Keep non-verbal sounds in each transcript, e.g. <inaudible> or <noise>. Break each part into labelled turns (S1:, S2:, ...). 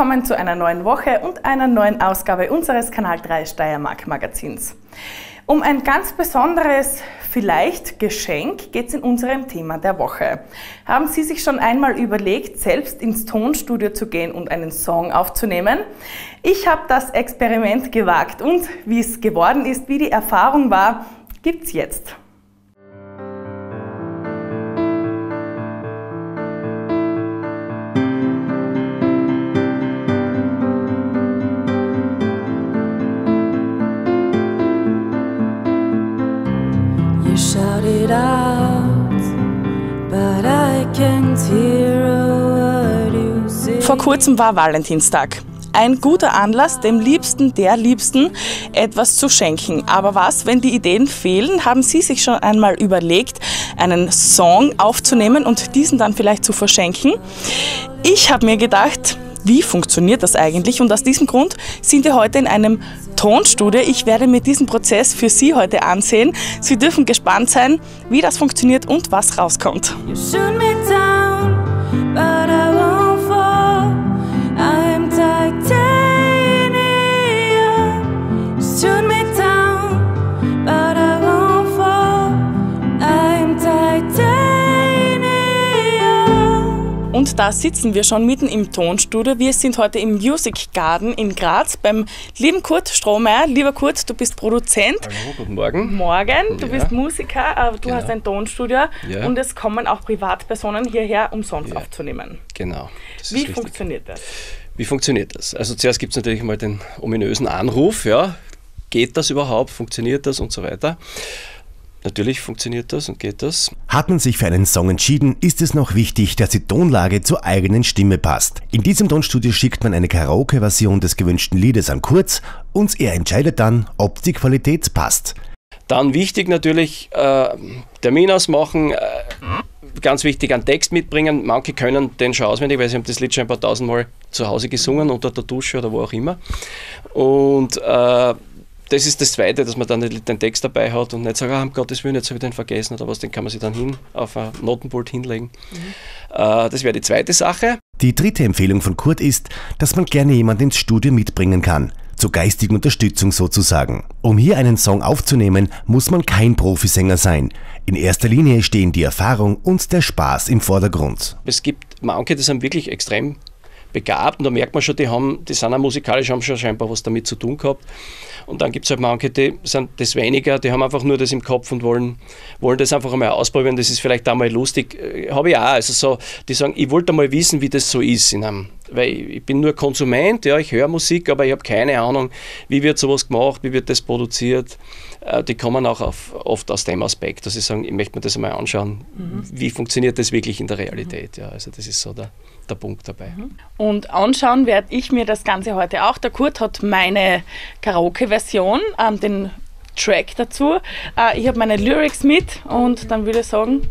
S1: willkommen zu einer neuen Woche und einer neuen Ausgabe unseres Kanal 3 Steiermark Magazins. Um ein ganz besonderes, vielleicht Geschenk geht es in unserem Thema der Woche. Haben Sie sich schon einmal überlegt, selbst ins Tonstudio zu gehen und einen Song aufzunehmen? Ich habe das Experiment gewagt und wie es geworden ist, wie die Erfahrung war, gibt's jetzt. Vor kurzem war Valentinstag. Ein guter Anlass, dem Liebsten, der Liebsten etwas zu schenken. Aber was, wenn die Ideen fehlen? Haben Sie sich schon einmal überlegt, einen Song aufzunehmen und diesen dann vielleicht zu verschenken? Ich habe mir gedacht, wie funktioniert das eigentlich? Und aus diesem Grund sind wir heute in einem Tonstudio. Ich werde mir diesen Prozess für Sie heute ansehen. Sie dürfen gespannt sein, wie das funktioniert und was rauskommt. Und da sitzen wir schon mitten im Tonstudio. Wir sind heute im Music Garden in Graz beim lieben Kurt Strohmeier. Lieber Kurt, du bist Produzent.
S2: Hallo, guten Morgen.
S1: Morgen, du ja. bist Musiker, du genau. hast ein Tonstudio ja. und es kommen auch Privatpersonen hierher, um Songs ja. aufzunehmen.
S2: Genau.
S1: Wie richtig. funktioniert das?
S2: Wie funktioniert das? Also zuerst gibt es natürlich mal den ominösen Anruf, ja. Geht das überhaupt? Funktioniert das und so weiter? Natürlich funktioniert das und geht das.
S3: Hat man sich für einen Song entschieden, ist es noch wichtig, dass die Tonlage zur eigenen Stimme passt. In diesem Tonstudio schickt man eine Karaoke-Version des gewünschten Liedes an Kurz und er entscheidet dann, ob die Qualität passt.
S2: Dann wichtig natürlich, äh, Termin ausmachen, äh, ganz wichtig, einen Text mitbringen. Manche können den schon auswendig, weil sie haben das Lied schon ein paar tausendmal zu Hause gesungen, unter der Dusche oder wo auch immer. Und äh, das ist das Zweite, dass man dann den Text dabei hat und nicht sagt, ah, um Gottes Willen, jetzt habe ich den vergessen oder was, den kann man sich dann hin auf ein Notenpult hinlegen. Mhm. Äh, das wäre die zweite Sache.
S3: Die dritte Empfehlung von Kurt ist, dass man gerne jemanden ins Studio mitbringen kann. Zur geistigen Unterstützung sozusagen. Um hier einen Song aufzunehmen, muss man kein Profisänger sein. In erster Linie stehen die Erfahrung und der Spaß im Vordergrund.
S2: Es gibt manche, die sind wirklich extrem begabt und da merkt man schon, die, haben, die sind auch musikalisch, haben schon scheinbar was damit zu tun gehabt. Und dann gibt es halt manche, die sind das weniger, die haben einfach nur das im Kopf und wollen, wollen das einfach einmal ausprobieren. Das ist vielleicht auch mal lustig. Äh, Habe ich auch. Also so, die sagen, ich wollte mal wissen, wie das so ist in einem weil ich bin nur Konsument, ja, ich höre Musik, aber ich habe keine Ahnung, wie wird sowas gemacht, wie wird das produziert. Äh, die kommen auch auf, oft aus dem Aspekt, dass sie sagen, ich möchte mir das einmal anschauen, mhm. wie funktioniert das wirklich in der Realität. Ja, also das ist so der, der Punkt dabei. Mhm.
S1: Und anschauen werde ich mir das Ganze heute auch. Der Kurt hat meine Karaoke-Version, ähm, den Track dazu. Äh, ich habe meine Lyrics mit und dann würde ich sagen,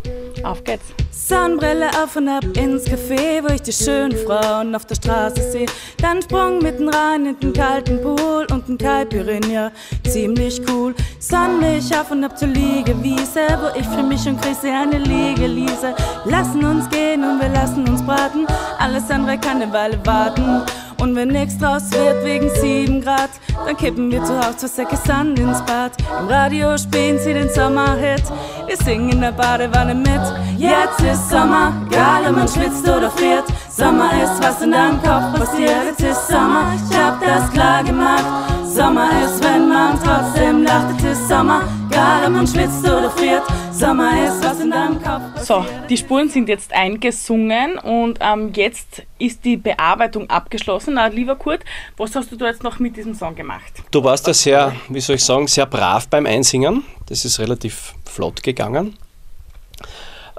S1: auf geht's.
S4: Sonnenbrille auf und ab ins Café, wo ich die schönen Frauen auf der Straße sehe. Dann Sprung mitten rein in den kalten Pool und ein Caipirinha, ziemlich cool. Sonnenlicht auf und ab zur Liegewiese, wo ich für mich und Chrissy eine Liege ließe. Lassen uns gehen und wir lassen uns braten, alles andere kann eine Weile warten. Und wenn nichts draus wird wegen 7 Grad, dann kippen wir zu Hause zwei Säcke Sand ins Bad. Im Radio spielen sie den Sommerhit, wir singen in der Badewanne mit. Jetzt ist Sommer, egal ob man schwitzt oder friert. Sommer ist, was in deinem Kopf passiert. Jetzt ist Sommer, ich hab das klar gemacht. Sommer ist, wenn man trotzdem lacht. Jetzt ist Sommer, egal ob man schwitzt oder friert. Sommer ist, was in deinem Kopf passiert.
S1: So, die Spuren sind jetzt eingesungen und ähm, jetzt ist die Bearbeitung abgeschlossen. Na, lieber Kurt, was hast du da jetzt noch mit diesem Song gemacht?
S2: Du warst ja sehr, wie soll ich sagen, sehr brav beim Einsingen. Das ist relativ flott gegangen.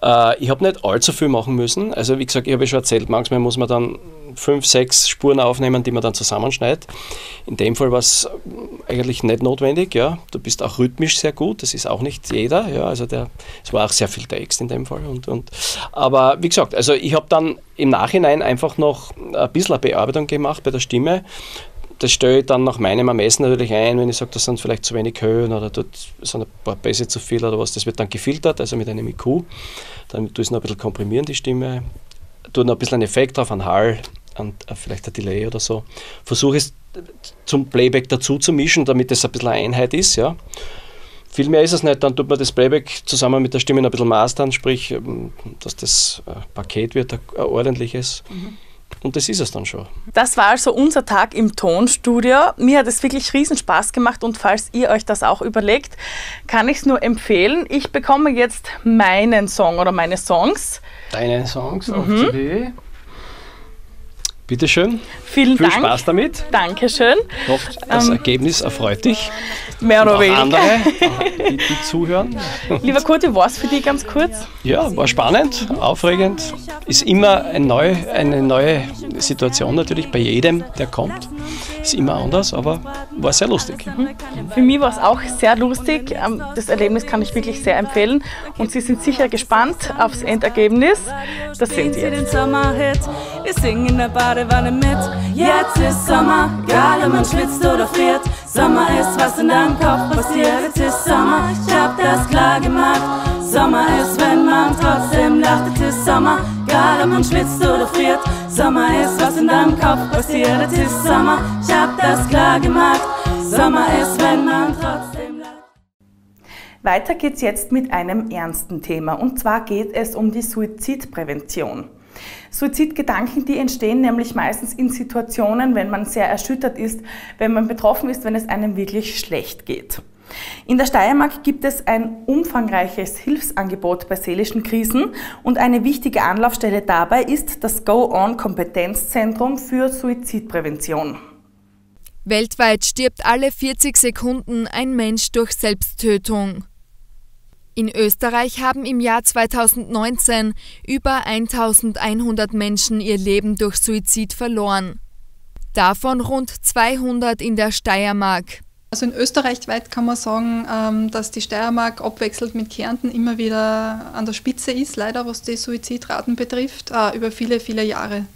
S2: Äh, ich habe nicht allzu viel machen müssen. Also wie gesagt, ich habe ja schon erzählt, manchmal muss man dann fünf, sechs Spuren aufnehmen, die man dann zusammenschneidet. In dem Fall war es eigentlich nicht notwendig. Ja. Du bist auch rhythmisch sehr gut, das ist auch nicht jeder. Ja. Also der, es war auch sehr viel Text in dem Fall. Und, und, aber wie gesagt, also ich habe dann im Nachhinein einfach noch ein bisschen eine Bearbeitung gemacht bei der Stimme das stelle ich dann nach meinem Ermessen natürlich ein, wenn ich sage, das sind vielleicht zu wenig Höhen oder dort sind ein paar Bässe zu viel oder was. Das wird dann gefiltert, also mit einem IQ. Dann tue ich es noch ein bisschen komprimieren, die Stimme. Tue noch ein bisschen einen Effekt drauf, einen Hall ein, vielleicht ein Delay oder so. Versuche es zum Playback dazu zu mischen, damit es ein bisschen eine Einheit ist. Ja. Viel mehr ist es nicht, dann tut man das Playback zusammen mit der Stimme ein bisschen mastern, sprich, ähm, dass das äh, Paket wird ein ordentliches. Mhm. Und das ist es dann schon.
S1: Das war also unser Tag im Tonstudio. Mir hat es wirklich riesen Spaß gemacht und falls ihr euch das auch überlegt, kann ich es nur empfehlen. Ich bekomme jetzt meinen Song oder meine Songs.
S2: Deine Songs mhm. auf CD. Bitteschön.
S1: Vielen
S2: Viel
S1: Dank.
S2: Viel Spaß damit.
S1: Dankeschön.
S2: Ich hoffe, das ähm, Ergebnis erfreut dich.
S1: Mehr oder weniger.
S2: andere, <laughs> die, die zuhören.
S1: Lieber Kurt, wie war es für dich ganz kurz?
S2: Ja, war spannend, aufregend. Ist immer ein neu, eine neue Situation natürlich bei jedem, der kommt. Ist immer anders, aber war sehr lustig. Mhm.
S1: Für mich war es auch sehr lustig. Ähm, das Erlebnis kann ich wirklich sehr empfehlen. Und Sie sind sicher gespannt aufs Endergebnis. Das sehen Sie jetzt. Wir singen in der Badewanne mit. Jetzt ist Sommer, egal ob man schwitzt oder friert. Sommer ist, was in deinem Kopf passiert. Jetzt ist Sommer, ich hab das klar gemacht. Sommer ist, wenn man trotzdem lacht. Jetzt ist Sommer, egal ob man schwitzt oder friert. Sommer ist, was in deinem Kopf passiert. Jetzt ist Sommer, ich hab das klar gemacht. Sommer ist, wenn man trotzdem. Weiter geht's jetzt mit einem ernsten Thema. Und zwar geht es um die Suizidprävention. Suizidgedanken, die entstehen nämlich meistens in Situationen, wenn man sehr erschüttert ist, wenn man betroffen ist, wenn es einem wirklich schlecht geht. In der Steiermark gibt es ein umfangreiches Hilfsangebot bei seelischen Krisen und eine wichtige Anlaufstelle dabei ist das Go-On-Kompetenzzentrum für Suizidprävention.
S5: Weltweit stirbt alle 40 Sekunden ein Mensch durch Selbsttötung. In Österreich haben im Jahr 2019 über 1100 Menschen ihr Leben durch Suizid verloren. Davon rund 200 in der Steiermark.
S6: Also in Österreich weit kann man sagen, ähm, dass die Steiermark abwechselnd mit Kärnten immer wieder an der Spitze ist, leider was die Suizidraten betrifft, äh, über viele, viele Jahre.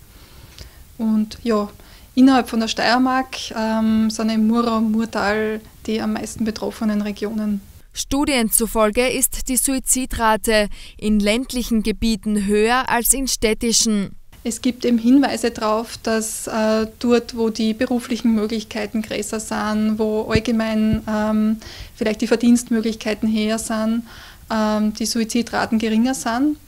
S6: Und ja, innerhalb von der Steiermark ähm, sind im Murau und Murtal die am meisten betroffenen Regionen.
S5: Studien zufolge ist die Suizidrate in ländlichen Gebieten höher als in städtischen.
S6: Es gibt eben Hinweise darauf, dass äh, dort, wo die beruflichen Möglichkeiten größer sind, wo allgemein ähm, vielleicht die Verdienstmöglichkeiten höher sind, ähm, die Suizidraten geringer sind.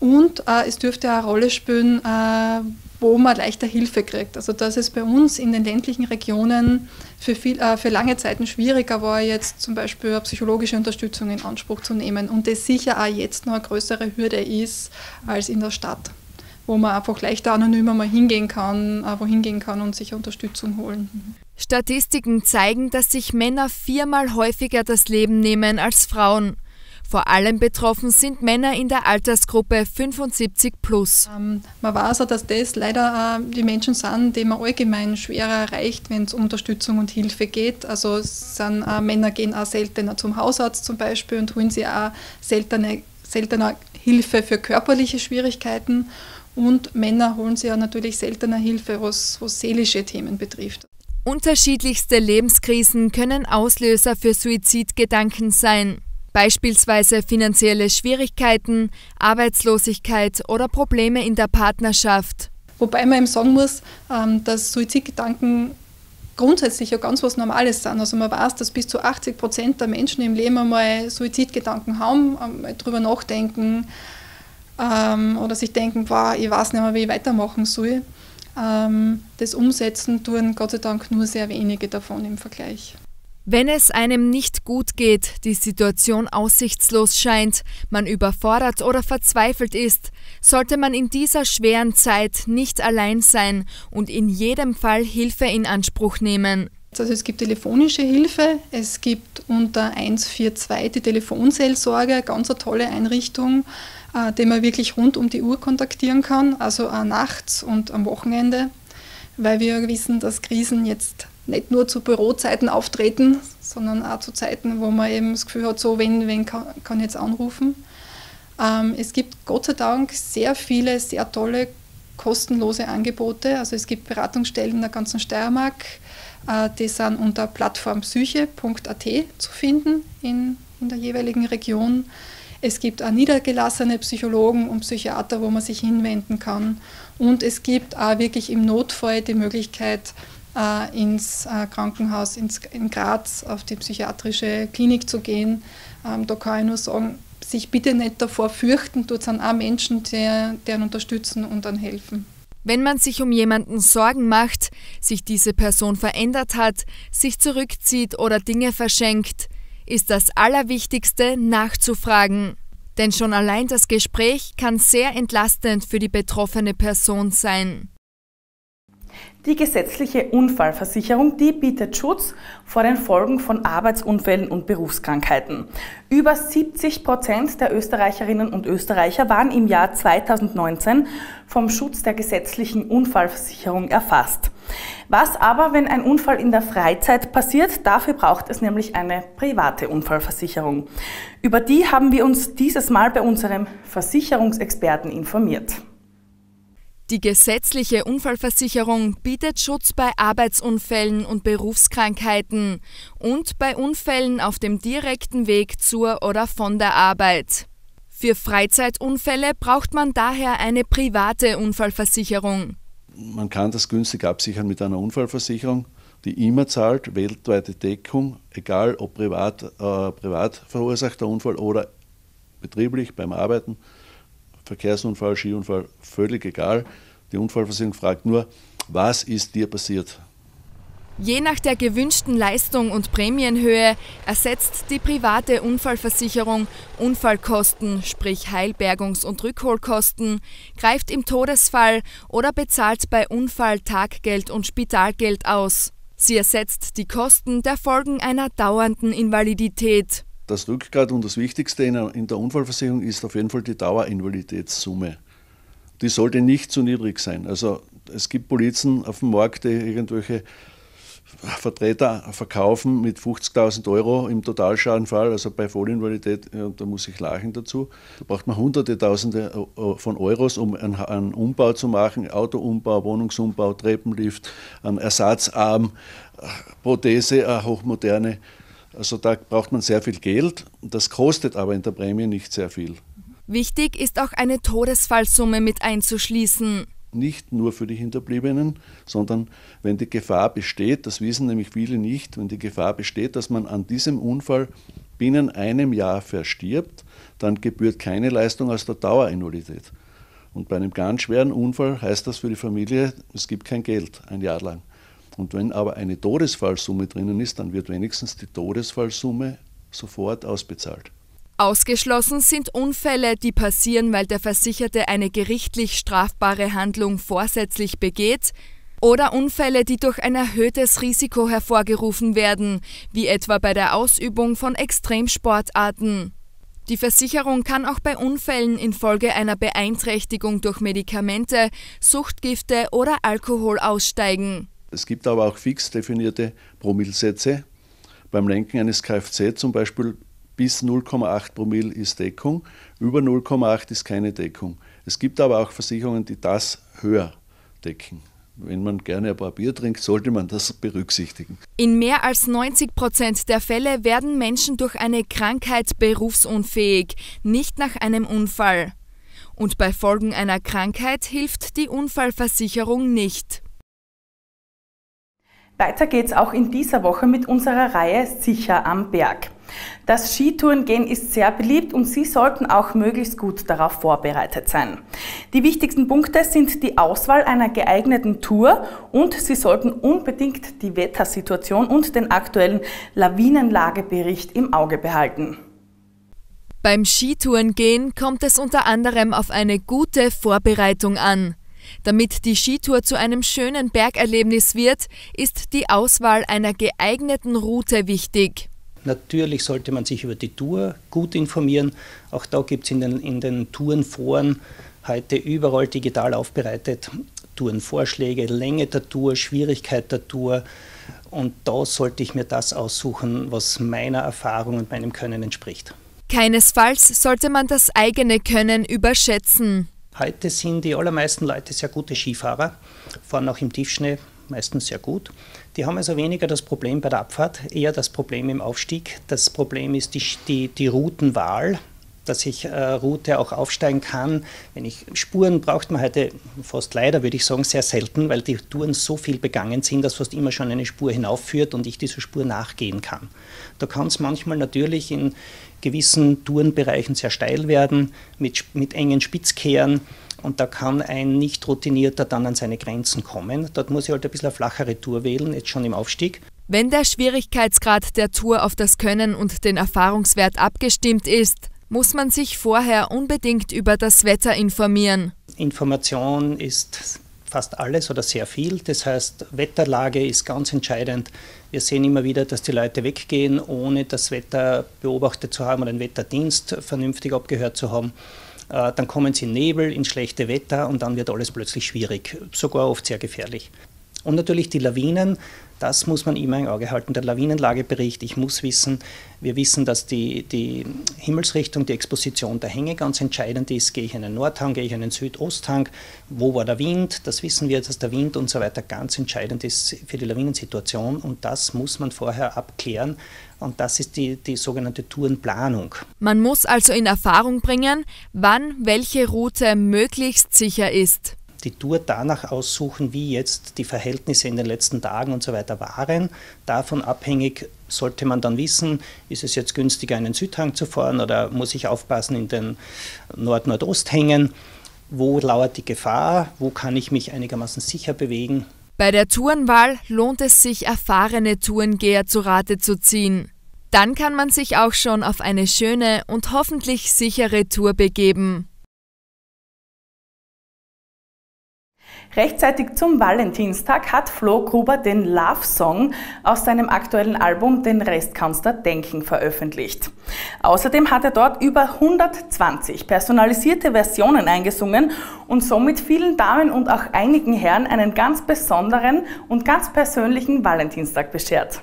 S6: Und äh, es dürfte auch eine Rolle spielen, äh, wo man leichter Hilfe kriegt. Also dass es bei uns in den ländlichen Regionen für, viel, äh, für lange Zeiten schwieriger war, jetzt zum Beispiel psychologische Unterstützung in Anspruch zu nehmen und das sicher auch jetzt noch eine größere Hürde ist als in der Stadt, wo man einfach leichter anonymer mal hingehen kann, wohin gehen kann und sich Unterstützung holen.
S5: Statistiken zeigen, dass sich Männer viermal häufiger das Leben nehmen als Frauen. Vor allem betroffen sind Männer in der Altersgruppe 75 plus.
S6: Ähm, man weiß auch, dass das leider äh, die Menschen sind, die man allgemein schwerer erreicht, wenn es um Unterstützung und Hilfe geht. Also sind, äh, Männer gehen auch seltener zum Hausarzt zum Beispiel und holen sich auch seltener, seltener Hilfe für körperliche Schwierigkeiten. Und Männer holen sich ja natürlich seltener Hilfe, was, was seelische Themen betrifft.
S5: Unterschiedlichste Lebenskrisen können Auslöser für Suizidgedanken sein beispielsweise finanzielle Schwierigkeiten, Arbeitslosigkeit oder Probleme in der Partnerschaft.
S6: Wobei man eben sagen muss, ähm, dass Suizidgedanken grundsätzlich ja ganz was Normales sind. Also man weiß, dass bis zu 80 Prozent der Menschen im Leben einmal Suizidgedanken haben, einmal drüber nachdenken ähm, oder sich denken, wow, ich weiß nicht mehr, wie ich weitermachen soll. Ähm, das Umsetzen tun Gott sei Dank nur sehr wenige davon im Vergleich.
S5: Wenn es einem nicht gut geht, die Situation aussichtslos scheint, man überfordert oder verzweifelt ist, sollte man in dieser schweren Zeit nicht allein sein und in jedem Fall Hilfe in Anspruch nehmen.
S6: Also es gibt telefonische Hilfe, es gibt unter 142 die Telefonseelsorge, ganz eine tolle Einrichtung, äh, die man wirklich rund um die Uhr kontaktieren kann, also nachts und am Wochenende, weil wir wissen, dass Krisen jetzt nicht nur zu Bürozeiten auftreten, sondern auch zu Zeiten, wo man eben das Gefühl hat, so, wen, wen kann, kann jetzt anrufen. Ähm, es gibt Gott sei Dank sehr viele, sehr tolle kostenlose Angebote. Also es gibt Beratungsstellen in der ganzen Steiermark, äh, die sind unter plattformpsyche.at zu finden in, in der jeweiligen Region. Es gibt auch niedergelassene Psychologen und Psychiater, wo man sich hinwenden kann. Und es gibt auch wirklich im Notfall die Möglichkeit, äh, ins äh, Krankenhaus in Graz auf die psychiatrische Klinik zu gehen. Ähm, da kann ich nur sagen, sich bitte nicht davor fürchten, dort sind auch Menschen, die, einen unterstützen und dann helfen.
S5: Wenn man sich um jemanden Sorgen macht, sich diese Person verändert hat, sich zurückzieht oder Dinge verschenkt, ist das Allerwichtigste nachzufragen. Denn schon allein das Gespräch kann sehr entlastend für die betroffene Person sein.
S1: Die gesetzliche Unfallversicherung, die bietet Schutz vor den Folgen von Arbeitsunfällen und Berufskrankheiten. Über 70 Prozent der Österreicherinnen und Österreicher waren im Jahr 2019 vom Schutz der gesetzlichen Unfallversicherung erfasst. Was aber, wenn ein Unfall in der Freizeit passiert? Dafür braucht es nämlich eine private Unfallversicherung. Über die haben wir uns dieses Mal bei unserem Versicherungsexperten informiert.
S5: Die gesetzliche Unfallversicherung bietet Schutz bei Arbeitsunfällen und Berufskrankheiten und bei Unfällen auf dem direkten Weg zur oder von der Arbeit. Für Freizeitunfälle braucht man daher eine private Unfallversicherung.
S7: Man kann das günstig absichern mit einer Unfallversicherung, die immer zahlt, weltweite Deckung, egal ob privat, äh, privat verursachter Unfall oder betrieblich beim Arbeiten Verkehrsunfall, Skiunfall, völlig egal. Die Unfallversicherung fragt nur, was ist dir passiert?
S5: Je nach der gewünschten Leistung und Prämienhöhe ersetzt die private Unfallversicherung Unfallkosten, sprich Heilbergungs- und Rückholkosten, greift im Todesfall oder bezahlt bei Unfall Taggeld und Spitalgeld aus. Sie ersetzt die Kosten der Folgen einer dauernden Invalidität
S7: das Rückgrat und das Wichtigste in der Unfallversicherung ist auf jeden Fall die Dauerinvaliditätssumme. Die sollte nicht zu niedrig sein. Also es gibt Polizen auf dem Markt, die irgendwelche Vertreter verkaufen mit 50.000 Euro im Totalschadenfall, also bei Vollinvalidität, ja, da muss ich lachen dazu. Da braucht man hunderte, tausende äh, von Euros, um einen, Umbau zu machen, Autoumbau, Wohnungsumbau, Treppenlift, einen Ersatzarm, äh, Prothese, eine hochmoderne. Also da braucht man sehr viel Geld. Das kostet aber in der Prämie nicht sehr viel.
S5: Wichtig ist auch eine Todesfallsumme mit einzuschließen.
S7: Nicht nur für die Hinterbliebenen, sondern wenn die Gefahr besteht, das wissen nämlich viele nicht, wenn die Gefahr besteht, dass man an diesem Unfall binnen einem Jahr verstirbt, dann gebührt keine Leistung aus der Dauerinvalidität. Und bei einem ganz schweren Unfall heißt das für die Familie, es gibt kein Geld ein Jahr lang. Und wenn aber eine Todesfallsumme drinnen ist, dann wird wenigstens die Todesfallsumme sofort ausbezahlt.
S5: Ausgeschlossen sind Unfälle, die passieren, weil der Versicherte eine gerichtlich strafbare Handlung vorsätzlich begeht, oder Unfälle, die durch ein erhöhtes Risiko hervorgerufen werden, wie etwa bei der Ausübung von Extremsportarten. Die Versicherung kann auch bei Unfällen infolge einer Beeinträchtigung durch Medikamente, Suchtgifte oder Alkohol aussteigen.
S7: Es gibt aber auch fix definierte Promillsätze. Beim Lenken eines Kfz zum Beispiel bis 0,8 Promille ist Deckung, über 0,8 ist keine Deckung. Es gibt aber auch Versicherungen, die das höher decken. Wenn man gerne ein paar Bier trinkt, sollte man das berücksichtigen.
S5: In mehr als 90 Prozent der Fälle werden Menschen durch eine Krankheit berufsunfähig, nicht nach einem Unfall. Und bei Folgen einer Krankheit hilft die Unfallversicherung nicht.
S1: Weiter geht's auch in dieser Woche mit unserer Reihe Sicher am Berg. Das Skitourengehen ist sehr beliebt und Sie sollten auch möglichst gut darauf vorbereitet sein. Die wichtigsten Punkte sind die Auswahl einer geeigneten Tour und Sie sollten unbedingt die Wettersituation und den aktuellen Lawinenlagebericht im Auge behalten.
S5: Beim Skitourengehen kommt es unter anderem auf eine gute Vorbereitung an. Damit die Skitour zu einem schönen Bergerlebnis wird, ist die Auswahl einer geeigneten Route wichtig.
S8: Natürlich sollte man sich über die Tour gut informieren. Auch da gibt es in den, in den Tourenforen heute überall digital aufbereitet Tourenvorschläge, Länge der Tour, Schwierigkeit der Tour. Und da sollte ich mir das aussuchen, was meiner Erfahrung und meinem Können entspricht.
S5: Keinesfalls sollte man das eigene Können überschätzen.
S8: Heute sind die allermeisten Leute sehr gute Skifahrer, fahren auch im Tiefschnee meistens sehr gut. Die haben also weniger das Problem bei der Abfahrt, eher das Problem im Aufstieg. Das Problem ist die, die, die Routenwahl. dass ich äh, Route auch aufsteigen kann. Wenn ich Spuren braucht man heute fast leider, würde ich sagen, sehr selten, weil die Touren so viel begangen sind, dass fast immer schon eine Spur hinaufführt und ich dieser Spur nachgehen kann. Da kann es manchmal natürlich in gewissen Tourenbereichen sehr steil werden, mit, mit engen Spitzkehren. Und da kann ein Nicht-Routinierter dann an seine Grenzen kommen. Dort muss ich halt ein bisschen eine flachere Tour wählen, jetzt schon im Aufstieg.
S5: Wenn der Schwierigkeitsgrad der Tour auf das Können und den Erfahrungswert abgestimmt ist, muss man sich vorher unbedingt über das Wetter informieren.
S8: Information ist fast alles oder sehr viel. Das heißt, Wetterlage ist ganz entscheidend. Wir sehen immer wieder, dass die Leute weggehen, ohne das Wetter beobachtet zu haben oder den Wetterdienst vernünftig abgehört zu haben. Äh, dann kommen sie in Nebel, in schlechte Wetter und dann wird alles plötzlich schwierig, sogar oft sehr gefährlich. Und natürlich die Lawinen, das muss man immer im Auge halten. Der Lawinenlagebericht, ich muss wissen, wir wissen, dass die, die Himmelsrichtung, die Exposition der Hänge ganz entscheidend ist. Gehe ich in einen Nordhang, gehe ich in einen Südosthang, wo war der Wind? Das wissen wir, dass der Wind und so weiter ganz entscheidend ist für die Lawinensituation und das muss man vorher abklären. Und das ist die, die sogenannte Tourenplanung.
S5: Man muss also in Erfahrung bringen, wann welche Route möglichst sicher ist
S8: die Tour danach aussuchen, wie jetzt die Verhältnisse in den letzten Tagen und so weiter waren. Davon abhängig sollte man dann wissen, ist es jetzt günstiger, einen Südhang zu fahren oder muss ich aufpassen in den Nord-Nordosthängen? Wo lauert die Gefahr? Wo kann ich mich einigermaßen sicher bewegen?
S5: Bei der Tourenwahl lohnt es sich, erfahrene Tourengeher zu Rate zu ziehen. Dann kann man sich auch schon auf eine schöne und hoffentlich sichere Tour begeben.
S1: Rechtzeitig zum Valentinstag hat Flo Gruber den Love Song aus seinem aktuellen Album Den Rest kannst du denken veröffentlicht. Außerdem hat er dort über 120 personalisierte Versionen eingesungen und somit vielen Damen und auch einigen Herren einen ganz besonderen und ganz persönlichen Valentinstag beschert.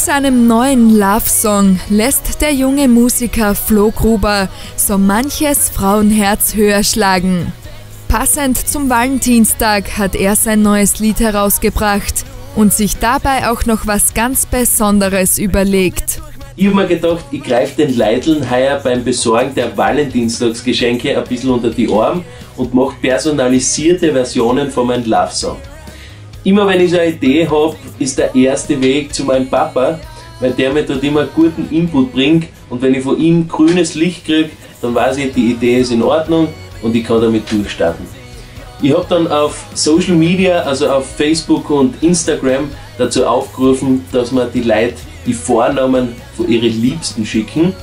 S5: Mit seinem neuen Love-Song lässt der junge Musiker Flo Gruber so manches Frauenherz höher schlagen. Passend zum Valentinstag hat er sein neues Lied herausgebracht und sich dabei auch noch was ganz Besonderes überlegt.
S9: Ich habe mir gedacht, ich greife den Leideln heuer beim Besorgen der Valentinstagsgeschenke ein bisschen unter die Arme und mache personalisierte Versionen von meinem Love-Song. Immer wenn ich so eine Idee habe, ist der erste Weg zu meinem Papa, weil der mir dort immer guten Input bringt und wenn ich von ihm grünes Licht kriege, dann weiß ich, die Idee ist in Ordnung und ich kann damit durchstarten. Ich habe dann auf Social Media, also auf Facebook und Instagram, dazu aufgerufen, dass man die Leute die Vornamen von ihren Liebsten schicken.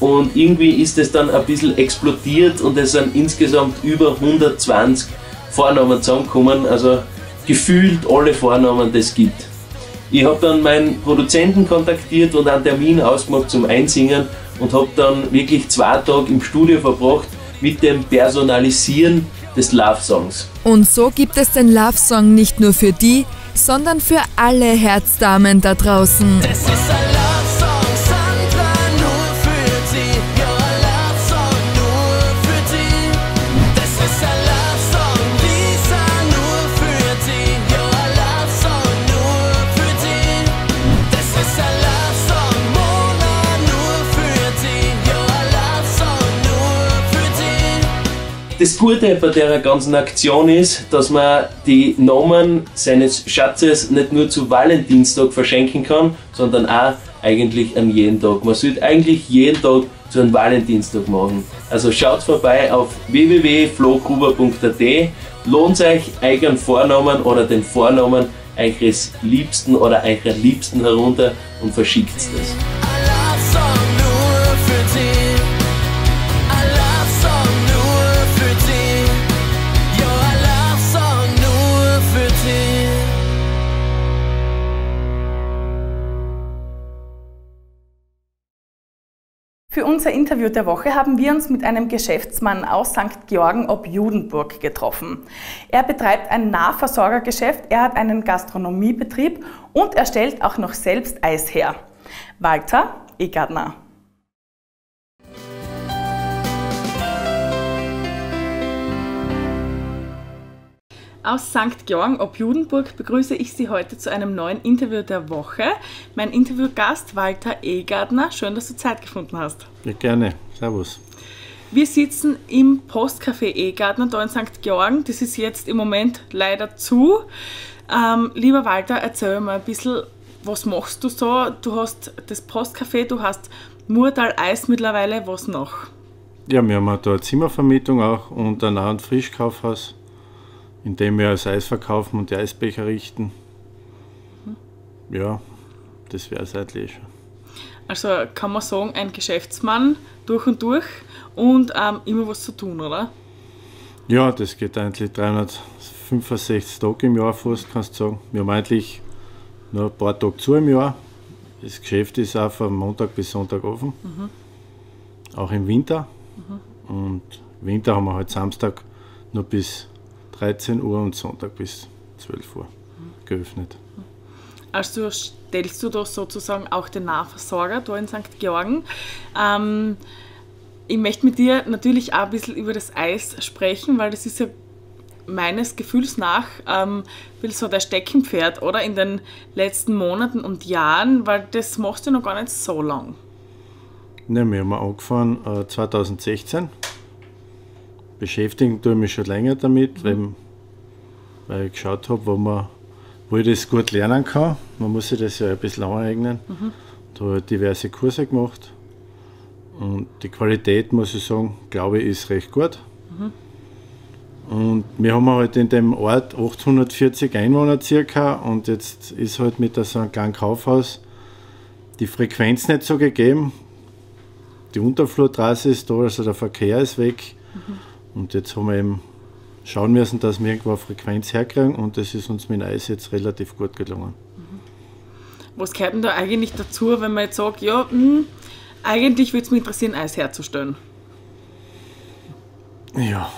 S9: Und irgendwie ist es dann ein bisschen explodiert und es sind insgesamt über 120 Vornamen zusammengekommen. Also gefühlt alle Vornamen, die es gibt. Ich habe dann meinen Produzenten kontaktiert und einen Termin ausgemacht zum Einsingen und habe dann wirklich zwei Tage im Studio verbracht mit dem Personalisieren des Love Songs.
S5: Und so gibt es den Love Song nicht nur für die, sondern für alle Herzdamen da draußen.
S9: Das Gute bei der ganzen Aktion ist, dass man die Namen seines Schatzes nicht nur zu Valentinstag verschenken kann, sondern auch eigentlich an jeden Tag. Man sollte eigentlich jeden Tag zu einem Valentinstag machen. Also schaut vorbei auf www.flogruber.at, lohnt euch euren Vornamen oder den Vornamen eures Liebsten oder eurer Liebsten herunter und verschickt das.
S1: Für unser Interview der Woche haben wir uns mit einem Geschäftsmann aus St. Georgen ob Judenburg getroffen. Er betreibt ein Nahversorgergeschäft, er hat einen Gastronomiebetrieb und er stellt auch noch selbst Eis her. Walter Egadner.
S10: Aus St. Georgen ob Judenburg begrüße ich Sie heute zu einem neuen Interview der Woche. Mein Interviewgast Walter Egartner. Schön, dass du Zeit gefunden hast.
S11: Ja, gerne. Servus.
S10: Wir sitzen im Postcafé Egartner da in St. Georgen. Das ist jetzt im Moment leider zu. Ähm, lieber Walter, erzähl mal ein bisschen, was machst du so? Du hast das Postcafé, du hast Murtal Eis mittlerweile, was noch?
S11: Ja, wir haben da eine Zimmervermietung auch und ein Frischkaufhaus in dem wir das Eis verkaufen und die Eisbecher richten. Ja, das wäre es eigentlich schon.
S10: Also kann man sagen, ein Geschäftsmann durch und durch und ähm, immer was zu tun, oder?
S11: Ja, das geht eigentlich 365 Tage im Jahr fast, kannst du sagen. Wir haben eigentlich nur ein paar Tage zu im Jahr. Das Geschäft ist auch von Montag bis Sonntag offen. Mhm. Auch im Winter. Mhm. Und im Winter haben wir halt Samstag nur bis 13 Uhr und Sonntag bis 12 Uhr geöffnet.
S10: Also stellst du da sozusagen auch den Nahversorger da in St. Georgen. Ähm, ich möchte mit dir natürlich auch ein bisschen über das Eis sprechen, weil das ist ja meines Gefühls nach ähm, so der Steckenpferd, oder? In den letzten Monaten und Jahren, weil das machst du noch gar nicht so lang.
S11: Ne, wir haben angefangen äh, 2016 beschäftigen tue ich mich schon länger damit, mhm. weil, weil ich geschaut habe, wo, man, wo ich das gut lernen kann. Man muss sich das ja ein bisschen aneignen. Mhm. Da habe ich diverse Kurse gemacht. Und die Qualität, muss ich sagen, glaube ich, ist recht gut. Mhm. Und wir haben halt in dem Ort 840 Einwohner circa und jetzt ist halt mit so einem kleinen Kaufhaus die Frequenz nicht so gegeben. Die Unterflurtrasse ist da, also der Verkehr ist weg. Mhm. Und jetzt haben wir eben schauen müssen, dass wir irgendwo eine Frequenz herkriegen und das ist uns mit dem Eis jetzt relativ gut gelungen. Mhm.
S10: Was gehört denn da eigentlich dazu, wenn man jetzt sagt, ja, mh, hm, eigentlich würde es mich interessieren, Eis herzustellen?
S11: Ja.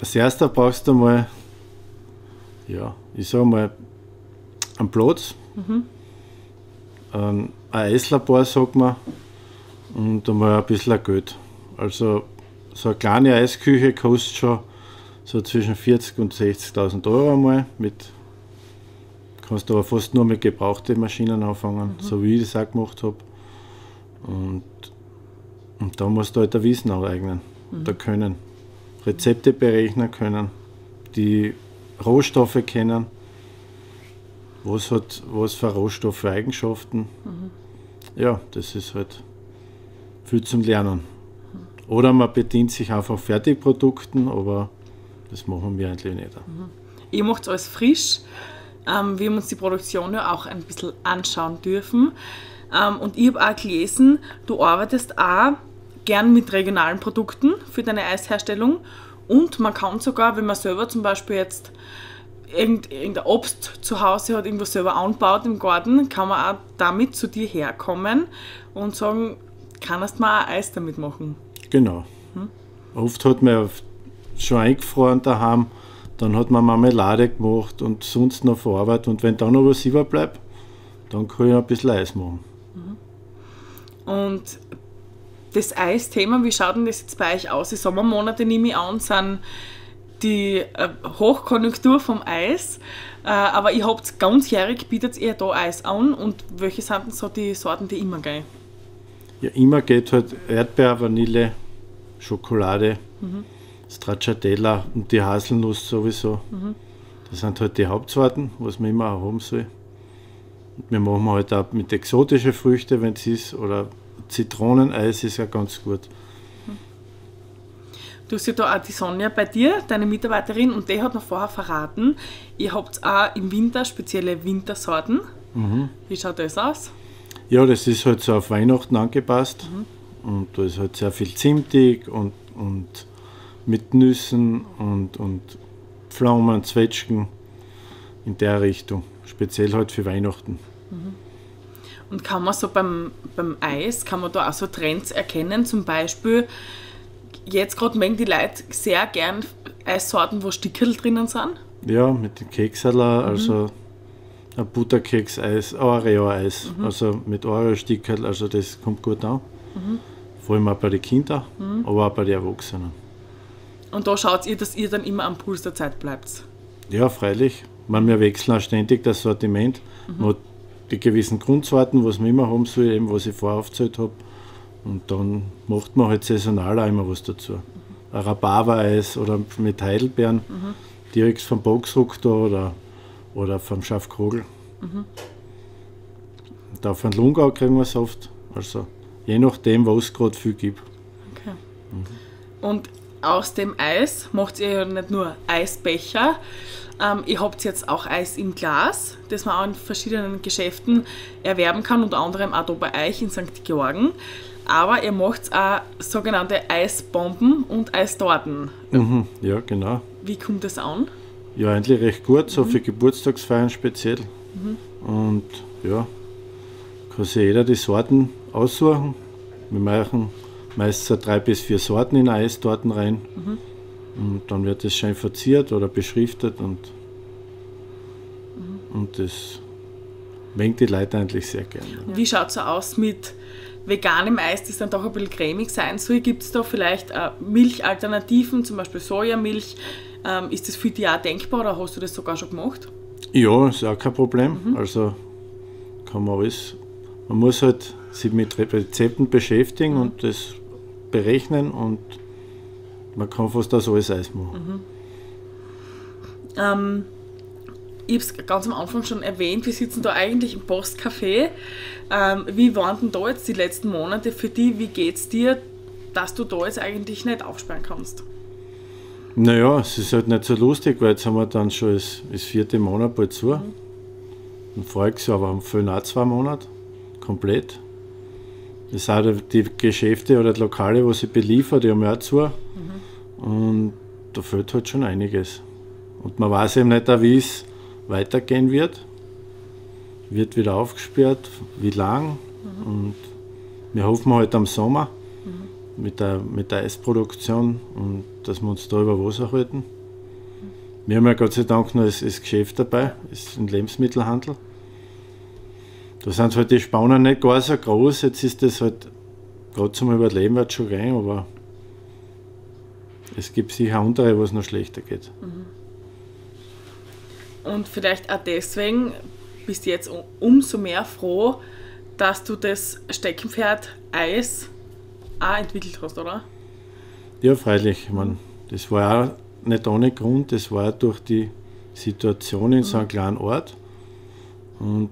S11: Als erster brauchst du mal, ja, ich sage mal, einen Platz, mhm. ein Eislabor, sagt man, und einmal ein bisschen Geld. Also so eine kleine Eisküche kostet schon so zwischen 40.000 und 60.000 Euro einmal. Mit, kannst aber fast nur mit gebrauchten Maschinen anfangen, mhm. so wie ich das auch gemacht habe. Und, und da musst du halt ein Wissen aneignen, mhm. da können. Rezepte berechnen können, die Rohstoffe kennen, was hat was für Rohstoffe Eigenschaften. Mhm. Ja, das ist halt viel zum Lernen. Oder man bedient sich einfach Fertigprodukten, aber das machen wir eigentlich nicht. Mhm.
S10: Ihr macht es alles frisch. Ähm, wir haben uns die Produktion ja auch ein bisschen anschauen dürfen. Ähm, und ich habe auch gelesen, du arbeitest auch gern mit regionalen Produkten für deine Eisherstellung. Und man kann sogar, wenn man selber zum Beispiel jetzt irgendein Obst zu Hause hat, irgendwas selber anbaut im Garten, kann man auch damit zu dir herkommen und sagen, kannst du mal Eis damit machen.
S11: Genau. Hm? Oft hat man schon eingefroren daheim, dann hat man Marmelade gemacht und sonst noch verarbeitet. Und wenn dann noch was überbleibt, dann kann ich ein bisschen Eis machen.
S10: Mhm. Und das Eisthema, wie schaut denn das jetzt bei euch aus? Die Sommermonate, nehme ich an, sind die äh, Hochkonjunktur vom Eis. Äh, aber ihr habt ganzjährig, bietet ihr da Eis an. Und welche sind denn so die Sorten, die immer gehen?
S11: Ja, immer geht halt Erdbeer, Vanille, Schokolade, mhm. Stracciatella und die Haselnuss sowieso. Mhm. Das sind halt die Hauptsorten, was man immer auch haben soll. Und wir machen halt auch mit exotischen Früchten, wenn es ist, oder Zitroneneis ist ja ganz gut.
S10: Du hast ja da auch die Sonja bei dir, deine Mitarbeiterin, und die hat mir vorher verraten, ihr habt auch im Winter spezielle Wintersorten. Mhm. Wie schaut das aus?
S11: Ja, das ist halt so auf Weihnachten angepasst. Mhm. Und da ist halt sehr viel zimtig und, und mit Nüssen und, und Pflaumen, Zwetschgen in der Richtung. Speziell halt für Weihnachten. Mhm.
S10: Und kann man so beim, beim Eis, kann man da auch so Trends erkennen? Zum Beispiel, jetzt gerade mengen die Leute sehr gern Eissorten, wo Stickel drinnen sind.
S11: Ja, mit den Keksala, mhm. also ein Butterkeks-Eis, Oreo-Eis, mhm. also mit Oreo-Stickerl, also das kommt gut an. Mhm. Vor allem auch bei den Kindern, mhm. aber auch bei den Erwachsenen.
S10: Und da schaut ihr, dass ihr dann immer am Puls der Zeit bleibt.
S11: Ja, freilich. Man, wir wechseln auch ständig das Sortiment. Mhm. Man hat die gewissen Grundsorten, was man immer haben soll, eben was ich vorher aufgezählt habe. Und dann macht man halt saisonal auch immer was dazu. Mhm. Ein Rhabarber-Eis oder mit Heidelbeeren, mhm. direkt vom Boxruck da oder, oder vom Schafkrogel. Mhm. Auf einen Lungau kriegen wir es oft. Also je nachdem, was es gerade viel gibt. Okay.
S10: Mhm. Und aus dem Eis macht ihr ja nicht nur Eisbecher, ähm, ihr habt jetzt auch Eis im Glas, das man auch in verschiedenen Geschäften erwerben kann, unter anderem auch hier bei euch in St. Georgen. Aber ihr macht auch sogenannte Eisbomben und Eistorten.
S11: Mhm, ja, genau.
S10: Wie kommt das an?
S11: Ja, eigentlich recht gut, so mhm. für Geburtstagsfeiern speziell. Mhm. Und ja, kann sich jeder die Sorten aussuchen. Wir machen meistens drei bis vier Sorten in Eistorten rein. Mhm. Und dann wird es schön verziert oder beschriftet und, mhm. und das mengt die Leute eigentlich sehr gerne.
S10: Wie schaut es so aus mit veganem Eis, das dann doch ein bisschen cremig sein soll? Gibt es da vielleicht äh, Milchalternativen, zum Beispiel Sojamilch? Ähm, ist das für dich auch denkbar oder hast du das sogar schon gemacht?
S11: Ja, ist auch kein Problem. Mhm. Also kann man alles. Man muss halt sich mit Rezepten beschäftigen mhm. und das berechnen und man kann fast das alles Eis machen.
S10: Mhm. Ähm, ich habe es ganz am Anfang schon erwähnt, wir sitzen da eigentlich im Postcafé. Ähm, wie waren denn da jetzt die letzten Monate für dich? Wie geht es dir, dass du da jetzt eigentlich nicht aufsperren kannst?
S11: Naja, es ist halt nicht so lustig, weil jetzt haben wir dann schon das, das vierte Monat bald zu. Mhm. Und voriges Jahr waren wir auch zwei Monate komplett. Das sind auch die Geschäfte oder die Lokale, wo sie beliefert, die haben ja auch zu. Mhm. Und da fehlt halt schon einiges. Und man weiß eben nicht, wie es weitergehen wird. Wird wieder aufgesperrt, wie lang. Mhm. Und wir hoffen halt am Sommer. Mit, der, mit der Eisproduktion und dass wir uns da über Wasser halten. Wir haben ja Gott sei Dank noch das, das Geschäft dabei, das ist ein Lebensmittelhandel. Da sind halt die Spauner nicht gar so groß. Jetzt ist das halt gerade zum Überleben wird schon rein, aber es gibt sicher andere, wo es noch schlechter geht. Mhm.
S10: Und vielleicht auch deswegen bist du jetzt umso mehr froh, dass du das Steckenpferd Eis auch entwickelt hast, oder?
S11: Ja, freilich. Ich meine, das war auch nicht ohne Grund, das war durch die Situation in mhm. so einem kleinen Ort. Und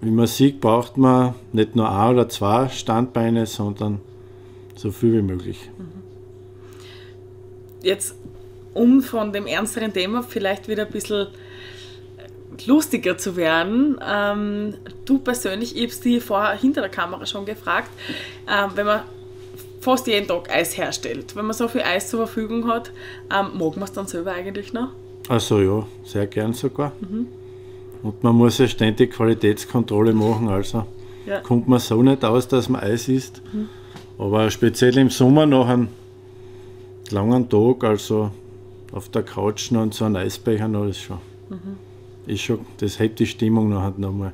S11: wie man sieht, braucht man nicht nur ein oder zwei Standbeine, sondern so viel wie möglich. Mhm
S10: jetzt, um von dem ernsteren Thema vielleicht wieder ein bisschen lustiger zu werden. Ähm, du persönlich, ich habe die vorher hinter der Kamera schon gefragt, ähm, wenn man fast jeden Tag Eis herstellt, wenn man so viel Eis zur Verfügung hat, ähm, mag man es dann selber eigentlich noch?
S11: Also ja, sehr gern sogar. Mhm. Und man muss ja ständig Qualitätskontrolle machen, also ja. kommt man so nicht aus, dass man Eis isst. Mhm. Aber speziell im Sommer nach einem langen Tag, also auf der Couch noch und so ein Eisbecher noch, ist schon, mhm. ist schon, das hebt die Stimmung noch nochmal.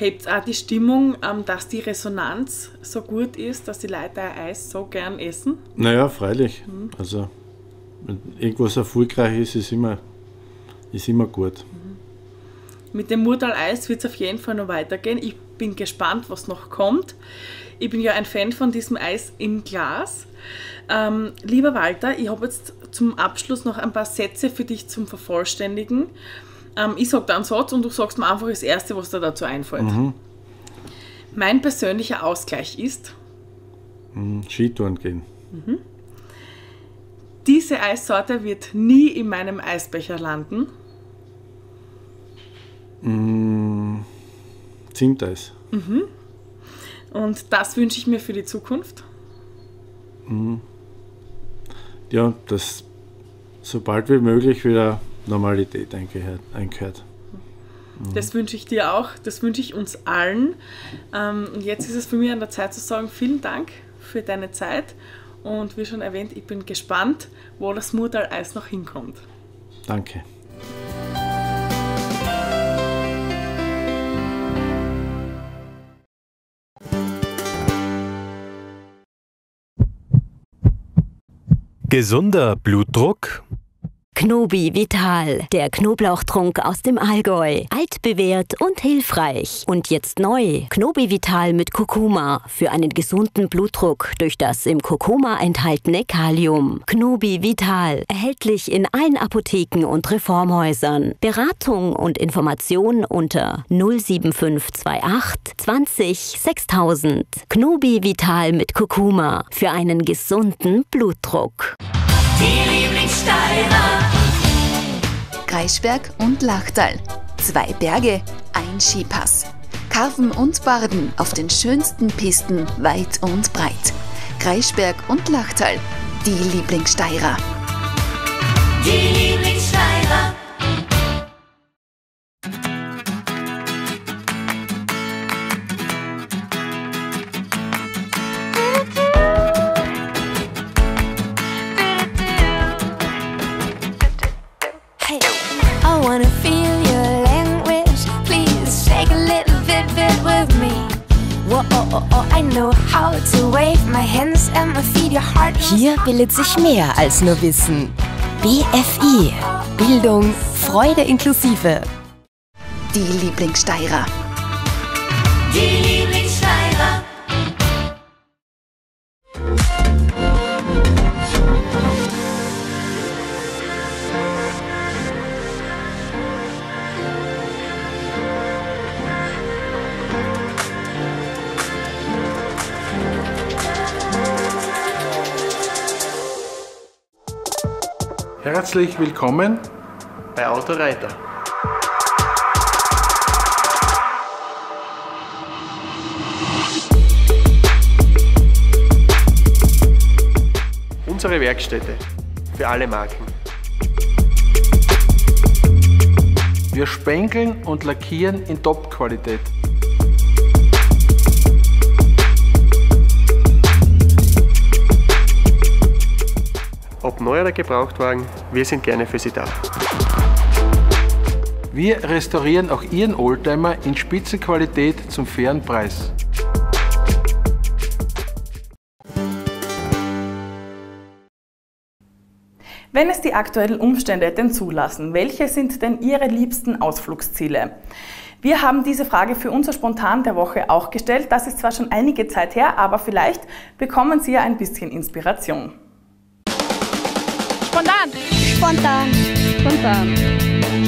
S10: Hebt auch die Stimmung, ähm, dass die Resonanz so gut ist, dass die Leute Eis so gern essen?
S11: Naja, freilich. Mhm. Also, wenn irgendwas erfolgreich ist, ist immer, ist immer gut. Mhm.
S10: Mit dem Murtal-Eis wird es auf jeden Fall noch weitergehen. Ich bin gespannt, was noch kommt. Ich bin ja ein Fan von diesem Eis im Glas. Ähm, lieber Walter, ich habe jetzt zum Abschluss noch ein paar Sätze für dich zum Vervollständigen. Ähm, ich sage da einen Satz und du sagst mir einfach das Erste, was dir dazu einfällt. Mhm. Mein persönlicher Ausgleich ist?
S11: Mhm, Skitouren gehen. Mhm.
S10: Diese Eissorte wird nie in meinem Eisbecher landen.
S11: Mhm. Zimteis.
S10: Mhm. Und das wünsche ich mir für die Zukunft.
S11: Mhm ja, dass so bald wie möglich wieder Normalität einkehrt.
S10: Mhm. Das wünsche ich dir auch, das wünsche ich uns allen. Ähm, und jetzt ist es für mich an der Zeit zu sagen, vielen Dank für deine Zeit. Und wie schon erwähnt, ich bin gespannt, wo das Murtal-Eis noch hinkommt.
S11: Danke.
S3: Gesunder Blutdruck?
S12: Knobi Vital, der Knoblauchtrunk aus dem Allgäu. Altbewährt und hilfreich. Und jetzt neu. Knobi Vital mit Kurkuma für einen gesunden Blutdruck durch das im Kurkuma enthaltene Kalium. Knobi Vital, erhältlich in allen Apotheken und Reformhäusern. Beratung und Information unter 07528 20 6000. Knobi Vital mit Kurkuma für einen gesunden Blutdruck.
S13: Die Lieblingssteirer. Kreisberg und Lachtal. Zwei Berge, ein Skipass. Karven und Barden auf den schönsten Pisten weit und breit. Kreisberg und Lachtal. Die Lieblingssteirer. Die Lieblingssteirer.
S14: Bit with me. Whoa, oh, oh, oh, I know how to wave my hands and my feet. Your heart.
S15: Hier bildet sich mehr als nur Wissen. BFI. Bildung, Freude inklusive.
S13: Die Lieblingssteirer. Die Lieblingssteirer.
S16: Herzlich willkommen bei Autoreiter. Unsere Werkstätte für alle Marken. Wir sprenkeln und lackieren in Top-Qualität. Ob neu oder Gebrauchtwagen, wir sind gerne für Sie da. Wir restaurieren auch Ihren Oldtimer in Spitzenqualität zum fairen Preis.
S1: Wenn es die aktuellen Umstände denn zulassen, welche sind denn Ihre liebsten Ausflugsziele? Wir haben diese Frage für unser Spontan der Woche auch gestellt. Das ist zwar schon einige Zeit her, aber vielleicht bekommen Sie ja ein bisschen Inspiration.
S17: Spontan. Spontan. Spontan.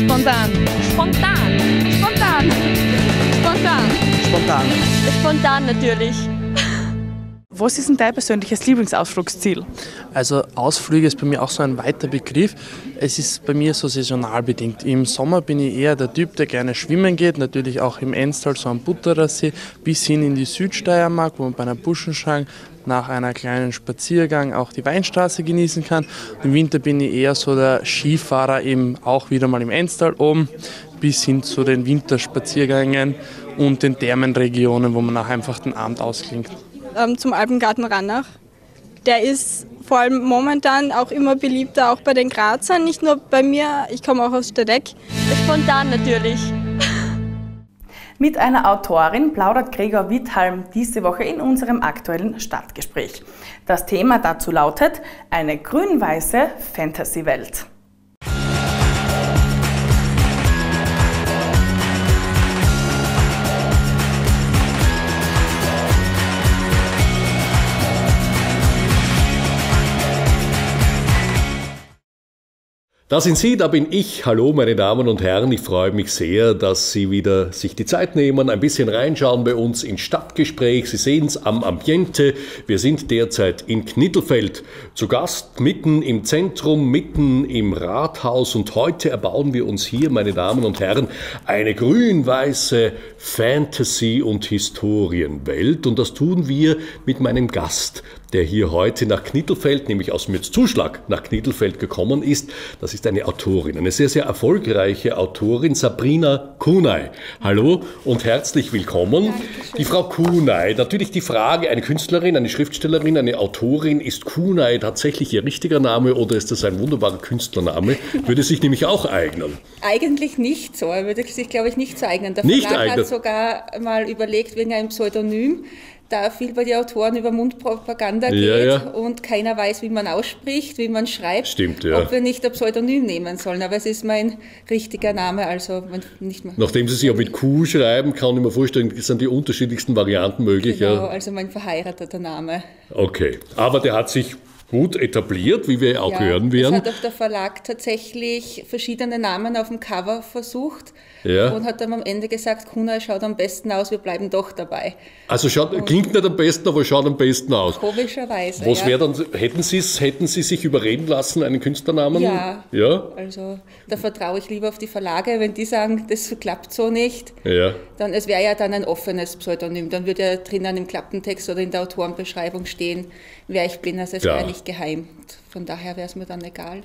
S17: Spontan. Spontan. Spontan. Spontan.
S18: Spontan.
S17: Spontan natürlich.
S1: Was ist denn dein persönliches Lieblingsausflugsziel?
S18: Also Ausflüge ist bei mir auch so ein weiter Begriff. Es ist bei mir so saisonal bedingt. Im Sommer bin ich eher der Typ, der gerne schwimmen geht, natürlich auch im Enstal, so am Butterer See, bis hin in die Südsteiermark, wo man bei einer Buschenschank nach einer kleinen Spaziergang auch die Weinstraße genießen kann. Und Im Winter bin ich eher so der Skifahrer, eben auch wieder mal im Enstal oben, bis hin zu den Winterspaziergängen und den Thermenregionen, wo man auch einfach den Abend ausklingt.
S19: ähm, zum Alpengarten Rannach. Der ist vor allem momentan auch immer beliebter, auch bei den Grazern, nicht nur bei mir, ich komme auch aus Stedeck.
S17: Spontan natürlich.
S1: Mit einer Autorin plaudert Gregor Witthalm diese Woche in unserem aktuellen Stadtgespräch. Das Thema dazu lautet eine grün-weiße Fantasy-Welt.
S20: Da sind Sie, da bin ich. Hallo, meine Damen und Herren. Ich freue mich sehr, dass Sie wieder sich die Zeit nehmen, ein bisschen reinschauen bei uns ins Stadtgespräch. Sie sehen es am Ambiente. Wir sind derzeit in Knittelfeld zu Gast, mitten im Zentrum, mitten im Rathaus. Und heute erbauen wir uns hier, meine Damen und Herren, eine grün-weiße Fantasy- und Historienwelt. Und das tun wir mit meinem Gast, der hier heute nach Knittelfeld, nämlich aus Mürzzuschlag nach Knittelfeld gekommen ist. Das ist eine Autorin, eine sehr, sehr erfolgreiche Autorin, Sabrina Kunay. Hallo und herzlich willkommen. Die Frau Kunay, natürlich die Frage, eine Künstlerin, eine Schriftstellerin, eine Autorin, ist Kunay tatsächlich ihr richtiger Name oder ist das ein wunderbarer Künstlername? Würde sich nämlich auch eignen.
S21: Eigentlich nicht so. Er würde sich, glaube ich, nicht so eignen. Der
S20: Nicht
S21: Verlag
S20: eignen.
S21: hat sogar mal überlegt, wegen einem Pseudonym, da viel bei den Autoren über Mundpropaganda
S20: Ja,
S21: geht
S20: ja.
S21: und keiner weiß, wie man ausspricht, wie man schreibt.
S20: Stimmt, ja.
S21: Ob wir nicht ein Pseudonym nehmen sollen, aber es ist mein richtiger Name, also nicht mehr.
S20: Nachdem Sie sich ja mit Q schreiben, kann ich mir vorstellen, sind die unterschiedlichsten Varianten möglich.
S21: Genau,
S20: Ja.
S21: also mein verheirateter Name.
S20: Okay. Aber der hat sich gut etabliert, wie wir auch
S21: Ja,
S20: hören
S21: Es
S20: werden.
S21: hat auch der Verlag tatsächlich verschiedene Namen auf dem Cover versucht
S20: Ja.
S21: und hat dann am Ende gesagt, Kuna schaut am besten aus, wir bleiben doch dabei.
S20: Also schaut, klingt nicht am besten, aber schaut am besten aus.
S21: Komischerweise.
S20: Was
S21: ja.
S20: wäre dann, hätten Sie hätten Sie sich überreden lassen, einen Künstlernamen?
S21: Ja.
S20: Ja?
S21: Also da vertraue ich lieber auf die Verlage, wenn die sagen, das klappt so nicht.
S20: Ja.
S21: Dann, es wäre ja dann ein offenes Pseudonym. Dann würde ja drinnen im Klappentext oder in der Autorenbeschreibung stehen, wer ich bin. Also es wäre nicht geheim. Von daher wäre es mir dann egal.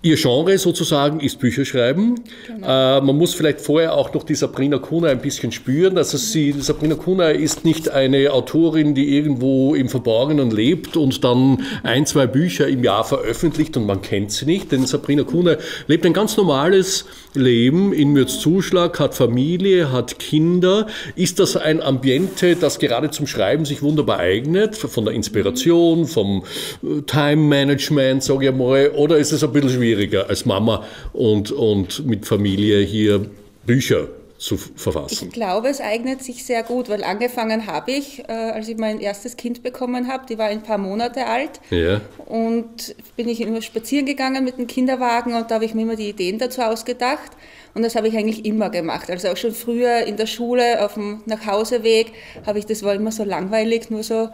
S20: Ihr Genre sozusagen ist Bücherschreiben.
S21: Genau.
S20: Äh, man muss vielleicht vorher auch noch die Sabrina Kuna ein bisschen spüren. Also sie, Sabrina Kuna ist nicht eine Autorin, die irgendwo im Verborgenen lebt und dann ein, zwei Bücher im Jahr veröffentlicht und man kennt sie nicht. Denn Sabrina Kuna lebt ein ganz normales Leben in Mürzzuschlag, hat Familie, hat Kinder. Ist das ein Ambiente, das gerade zum Schreiben sich wunderbar eignet? Von der Inspiration, vom äh, Time-Management, sage ich mal, oder ist es ein bisschen schwieriger als Mama und, und mit Familie hier Bücher zu verfassen?
S21: Ich glaube, es eignet sich sehr gut, weil angefangen habe ich, äh, als ich mein erstes Kind bekommen habe, die war ein paar Monate alt.
S20: Ja.
S21: Und bin ich immer spazieren gegangen mit dem Kinderwagen und da habe ich mir immer die Ideen dazu ausgedacht. Und das habe ich eigentlich immer gemacht. Also auch schon früher in der Schule, auf dem Nachhauseweg, habe ich, das war immer so langweilig, nur so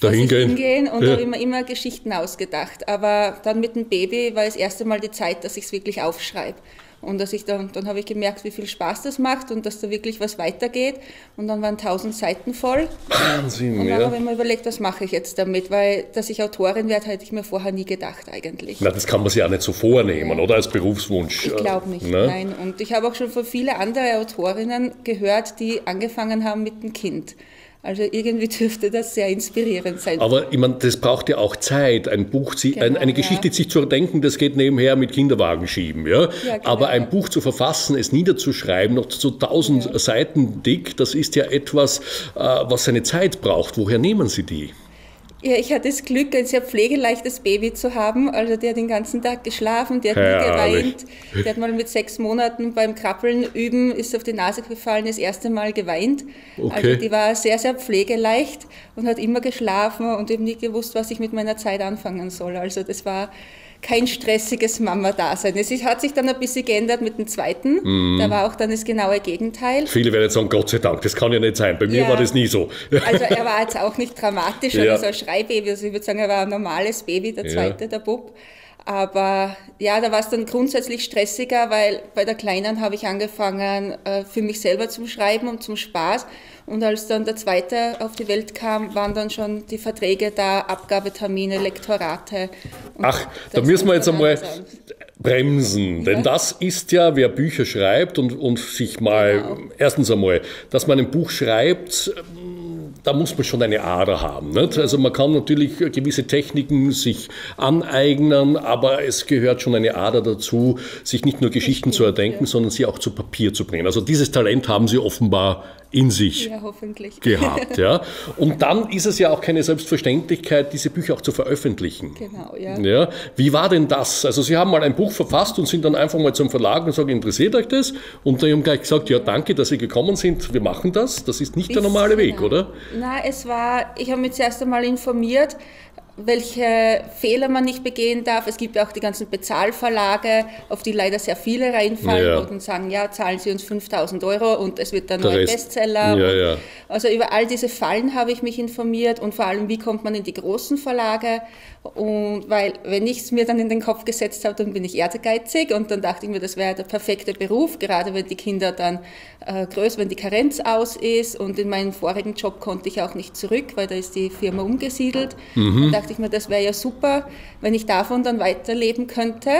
S20: Dahingehen.
S21: hingehen und
S20: Ja.
S21: habe immer, immer Geschichten ausgedacht. Aber dann mit dem Baby war das erste Mal die Zeit, dass ich es wirklich aufschreibe. Und dass ich dann, dann habe ich gemerkt, wie viel Spaß das macht und dass da wirklich was weitergeht. Und dann waren tausend Seiten voll.
S20: Wahnsinn,
S21: Und dann habe
S20: ja.
S21: ich mir überlegt, was mache ich jetzt damit, weil dass ich Autorin werde, hätte ich mir vorher nie gedacht eigentlich.
S20: Na, das kann man sich ja nicht so vornehmen, oder? Als Berufswunsch.
S21: Ich glaube nicht,
S20: Ne?
S21: nein. Und ich habe auch schon von vielen anderen Autorinnen gehört, die angefangen haben mit dem Kind. Also irgendwie dürfte das sehr inspirierend sein.
S20: Aber ich meine, das braucht ja auch Zeit, ein Buch, sie- ein,
S21: Genau,
S20: eine
S21: ja.
S20: Geschichte sich zu erdenken, das geht nebenher mit Kinderwagen schieben. Ja?
S21: Ja, genau.
S20: Aber ein Buch zu verfassen, es niederzuschreiben, noch zu tausend Seiten dick, das ist ja etwas, äh, was seine Zeit braucht. Woher nehmen Sie die?
S21: Ja, ich hatte das Glück, ein sehr pflegeleichtes Baby zu haben. Also der hat den ganzen Tag geschlafen, der hat nie geweint. Der hat mal mit sechs Monaten beim Krabbeln üben, ist auf die Nase gefallen, das erste Mal geweint.
S20: Okay.
S21: Also die war sehr, sehr pflegeleicht und hat immer geschlafen und eben nie gewusst, was ich mit meiner Zeit anfangen soll. Also das war kein stressiges Mama-Dasein. Es hat sich dann ein bisschen geändert mit dem zweiten.
S20: Mhm.
S21: Da war auch dann das genaue Gegenteil.
S20: Viele werden jetzt sagen, Gott sei Dank, das kann ja nicht sein. Bei mir
S21: Ja.
S20: war das nie so. <laughs>
S21: Also er war jetzt auch nicht dramatisch
S20: Ja.
S21: oder so ein Schreibaby. Also ich würde sagen, er war ein normales Baby, der
S20: Ja.
S21: zweite, der Bub. Aber ja, da war es dann grundsätzlich stressiger, weil bei der Kleinen habe ich angefangen, äh, für mich selber zum Schreiben und zum Spaß. Und als dann der zweite auf die Welt kam, waren dann schon die Verträge da, Abgabetermine, Lektorate.
S20: Ach, da müssen wir jetzt einmal
S21: langsam.
S20: bremsen. Denn das ist ja, wer Bücher schreibt und, und sich mal,
S21: Genau.
S20: erstens einmal, dass man ein Buch schreibt, da muss man schon eine Ader haben. Nicht? Also man kann natürlich gewisse Techniken sich aneignen, aber es gehört schon eine Ader dazu, sich nicht nur Geschichten zu erdenken, sondern sie auch zu Papier zu bringen. Also dieses Talent haben Sie offenbar in sich
S21: Ja, hoffentlich.
S20: gehabt. Ja? Und dann ist es ja auch keine Selbstverständlichkeit, diese Bücher auch zu veröffentlichen.
S21: Genau, ja.
S20: Ja, wie war denn das? Also Sie haben mal ein Buch verfasst und sind dann einfach mal zum Verlag und sagen, interessiert euch das? Und die haben gleich gesagt, ja, danke, dass Sie gekommen sind, wir machen das. Das ist nicht der normale Weg, oder?
S21: Na, es war, ich habe mich zuerst einmal informiert, welche Fehler man nicht begehen darf. Es gibt ja auch die ganzen Bezahlverlage, auf die leider sehr viele reinfallen
S20: Ja.
S21: und sagen, ja, zahlen Sie uns 5000 Euro und es wird dann
S20: Der Rest.
S21: Bestseller.
S20: Ja, ja.
S21: Also über all diese Fallen habe ich mich informiert und vor allem, wie kommt man in die großen Verlage. Und weil, wenn ich es mir dann in den Kopf gesetzt habe, dann bin ich ehrgeizig und dann dachte ich mir, das wäre der perfekte Beruf, gerade wenn die Kinder dann äh, größer, wenn die Karenz aus ist. Und in meinen vorigen Job konnte ich auch nicht zurück, weil da ist die Firma umgesiedelt.
S20: Mhm.
S21: Dann dachte ich mir, das wäre ja super, wenn ich davon dann weiterleben könnte.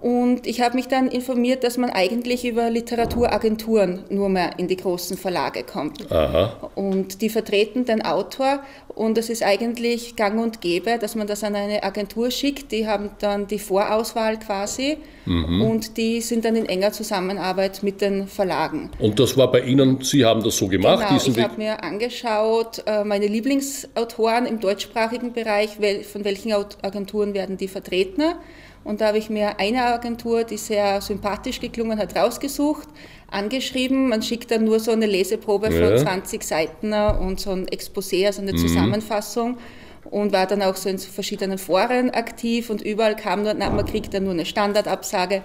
S21: Und ich habe mich dann informiert, dass man eigentlich über Literaturagenturen nur mehr in die großen Verlage kommt.
S20: Aha.
S21: Und die vertreten den Autor und es ist eigentlich gang und gäbe, dass man das an eine Agentur schickt. Die haben dann die Vorauswahl quasi
S20: Mhm.
S21: und die sind dann in enger Zusammenarbeit mit den Verlagen.
S20: Und das war bei Ihnen, Sie haben das so gemacht,
S21: Genau, ich habe mir angeschaut, äh, meine Lieblingsautoren im deutschsprachigen Bereich, von welchen Agenturen werden die vertreten. Und da habe ich mir eine Agentur, die sehr sympathisch geklungen hat, rausgesucht, angeschrieben. Man schickt dann nur so eine Leseprobe von
S20: Ja.
S21: 20 Seiten und so ein Exposé, also eine
S20: Mhm.
S21: Zusammenfassung. Und war dann auch so in verschiedenen Foren aktiv und überall kam nur, na, man kriegt dann nur eine Standardabsage.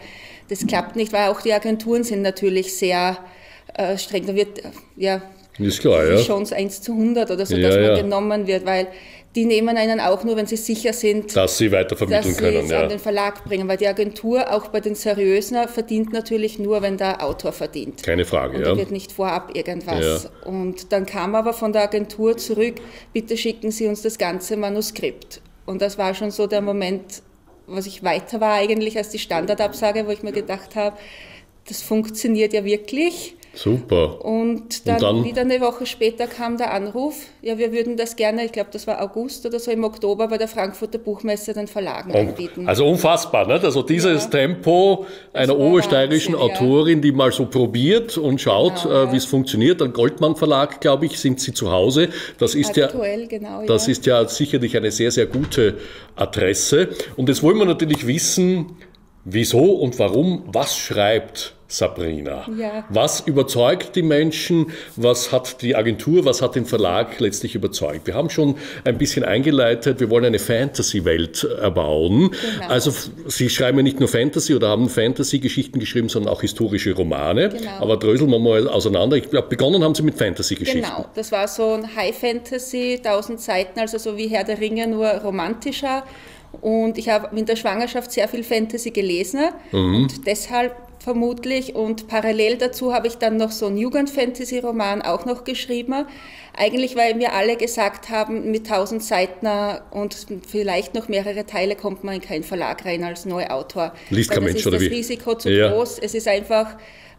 S21: Das klappt nicht, weil auch die Agenturen sind natürlich sehr äh, streng. Da wird, äh, ja,
S20: Ist klar, ja.
S21: so 1 zu 100 oder so,
S20: Ja,
S21: dass man
S20: ja.
S21: genommen wird, weil die nehmen einen auch nur, wenn sie sicher sind,
S20: Dass Sie
S21: dass
S20: weitervermitteln
S21: sie
S20: können.
S21: es
S20: Ja.
S21: an den Verlag bringen. Weil die Agentur auch bei den Seriösen verdient natürlich nur, wenn der Autor verdient.
S20: Keine Frage,
S21: Und
S20: ja.
S21: wird nicht vorab irgendwas. Und dann kam aber von der Agentur zurück, bitte schicken Sie uns das ganze Manuskript. Und das war schon so der Moment, was ich weiter war eigentlich als die Standardabsage, wo ich mir gedacht habe, das funktioniert ja wirklich.
S20: Super.
S21: Und dann,
S20: Und dann?
S21: wieder eine Woche später kam der Anruf, ja, wir würden das gerne, ich glaube, das war August oder so im Oktober bei der Frankfurter Buchmesse den Verlagen anbieten.
S20: Also unfassbar, nicht? Also dieses Tempo einer obersteirischen
S21: Wahnsinn, ja.
S20: Autorin, die mal so probiert und schaut,
S21: Genau,
S20: äh, wie es funktioniert. Am Goldmann Verlag, glaube ich, sind sie zu Hause. Das ist ja,
S21: Aktuell, genau,
S20: das
S21: ja.
S20: ist ja sicherlich eine sehr, sehr gute Adresse. Und jetzt wollen wir natürlich wissen, wieso und warum, was schreibt Sabrina?
S21: Ja.
S20: Was überzeugt die Menschen? Was hat die Agentur, was hat den Verlag letztlich überzeugt? Wir haben schon ein bisschen eingeleitet, wir wollen eine Fantasy-Welt erbauen.
S21: Genau.
S20: Also Sie schreiben ja nicht nur Fantasy oder haben Fantasy-Geschichten geschrieben, sondern auch historische Romane.
S21: Genau.
S20: Aber dröseln wir mal auseinander. Ich glaube, begonnen haben Sie mit Fantasy-Geschichten.
S21: Genau, das war so ein High Fantasy, 1000 Seiten, also so wie Herr der Ringe, nur romantischer. Und ich habe in der Schwangerschaft sehr viel Fantasy gelesen
S20: Mhm.
S21: und deshalb vermutlich. Und parallel dazu habe ich dann noch so einen Jugend-Fantasy-Roman auch noch geschrieben. Eigentlich, weil mir alle gesagt haben, mit 1000 Seiten und vielleicht noch mehrere Teile kommt man in keinen Verlag rein als Neuautor.
S20: Liest kein
S21: das
S20: Mensch,
S21: ist
S20: oder
S21: das
S20: wie?
S21: Risiko zu
S20: Ja.
S21: groß. Es ist einfach,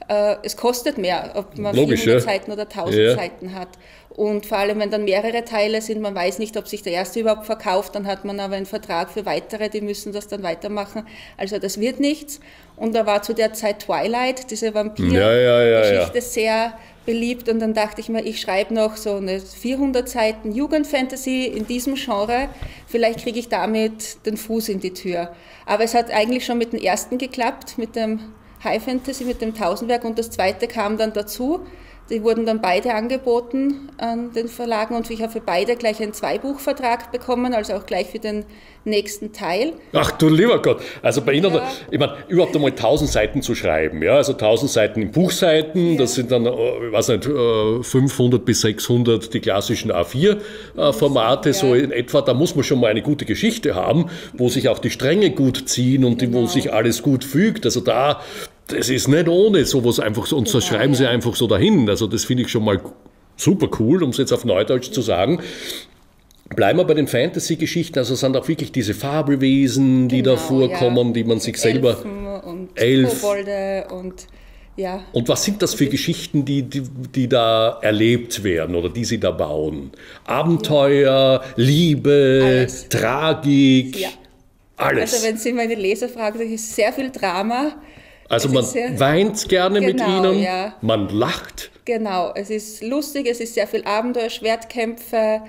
S21: äh, es kostet mehr, ob man
S20: Logisch,
S21: 400
S20: ja.
S21: Seiten oder 1000
S20: Ja.
S21: Seiten hat. Und vor allem, wenn dann mehrere Teile sind, man weiß nicht, ob sich der erste überhaupt verkauft, dann hat man aber einen Vertrag für weitere, die müssen das dann weitermachen. Also das wird nichts. Und da war zu der Zeit Twilight, diese Vampir-Geschichte, sehr beliebt. Und dann dachte ich mir, ich schreibe noch so eine 400 Seiten Jugendfantasy in diesem Genre. Vielleicht kriege ich damit den Fuß in die Tür. Aber es hat eigentlich schon mit dem ersten geklappt, mit dem High Fantasy, mit dem Tausendwerk. Und das zweite kam dann dazu. Die wurden dann beide angeboten an den Verlagen und ich habe für beide gleich einen Zweibuchvertrag bekommen, also auch gleich für den nächsten Teil.
S20: Ach du lieber Gott. Also bei Ihnen,
S21: Ja.
S20: ich meine, überhaupt einmal 1000 Seiten zu schreiben, ja, also 1000 Seiten in Buchseiten, das sind dann, äh, ich weiß nicht, äh, 500 bis 600 die klassischen A4-Formate, so in etwa, da muss man schon mal eine gute Geschichte haben, wo sich auch die Stränge gut ziehen und
S21: Genau.
S20: wo sich alles gut fügt. Also da, das ist nicht ohne sowas einfach so, und
S21: Genau,
S20: so schreiben Sie einfach so dahin. Also das finde ich schon mal super cool, um es jetzt auf Neudeutsch zu sagen. Bleiben wir bei den Fantasy-Geschichten, also sind auch wirklich diese Fabelwesen, die da vorkommen, die man sich selber.
S21: Elfen und
S20: Elf.
S21: Kobolde und ja.
S20: Und was sind das für Geschichten, die, die, die da erlebt werden oder die Sie da bauen? Abenteuer, Liebe, Tragik,
S21: Ja.
S20: alles.
S21: Also wenn Sie meine Leser fragen, das ist sehr viel Drama.
S20: Also man weint gerne mit
S21: Genau,
S20: Ihnen,
S21: ja.
S20: man lacht.
S21: Genau, es ist lustig, es ist sehr viel Abenteuer, Schwertkämpfe,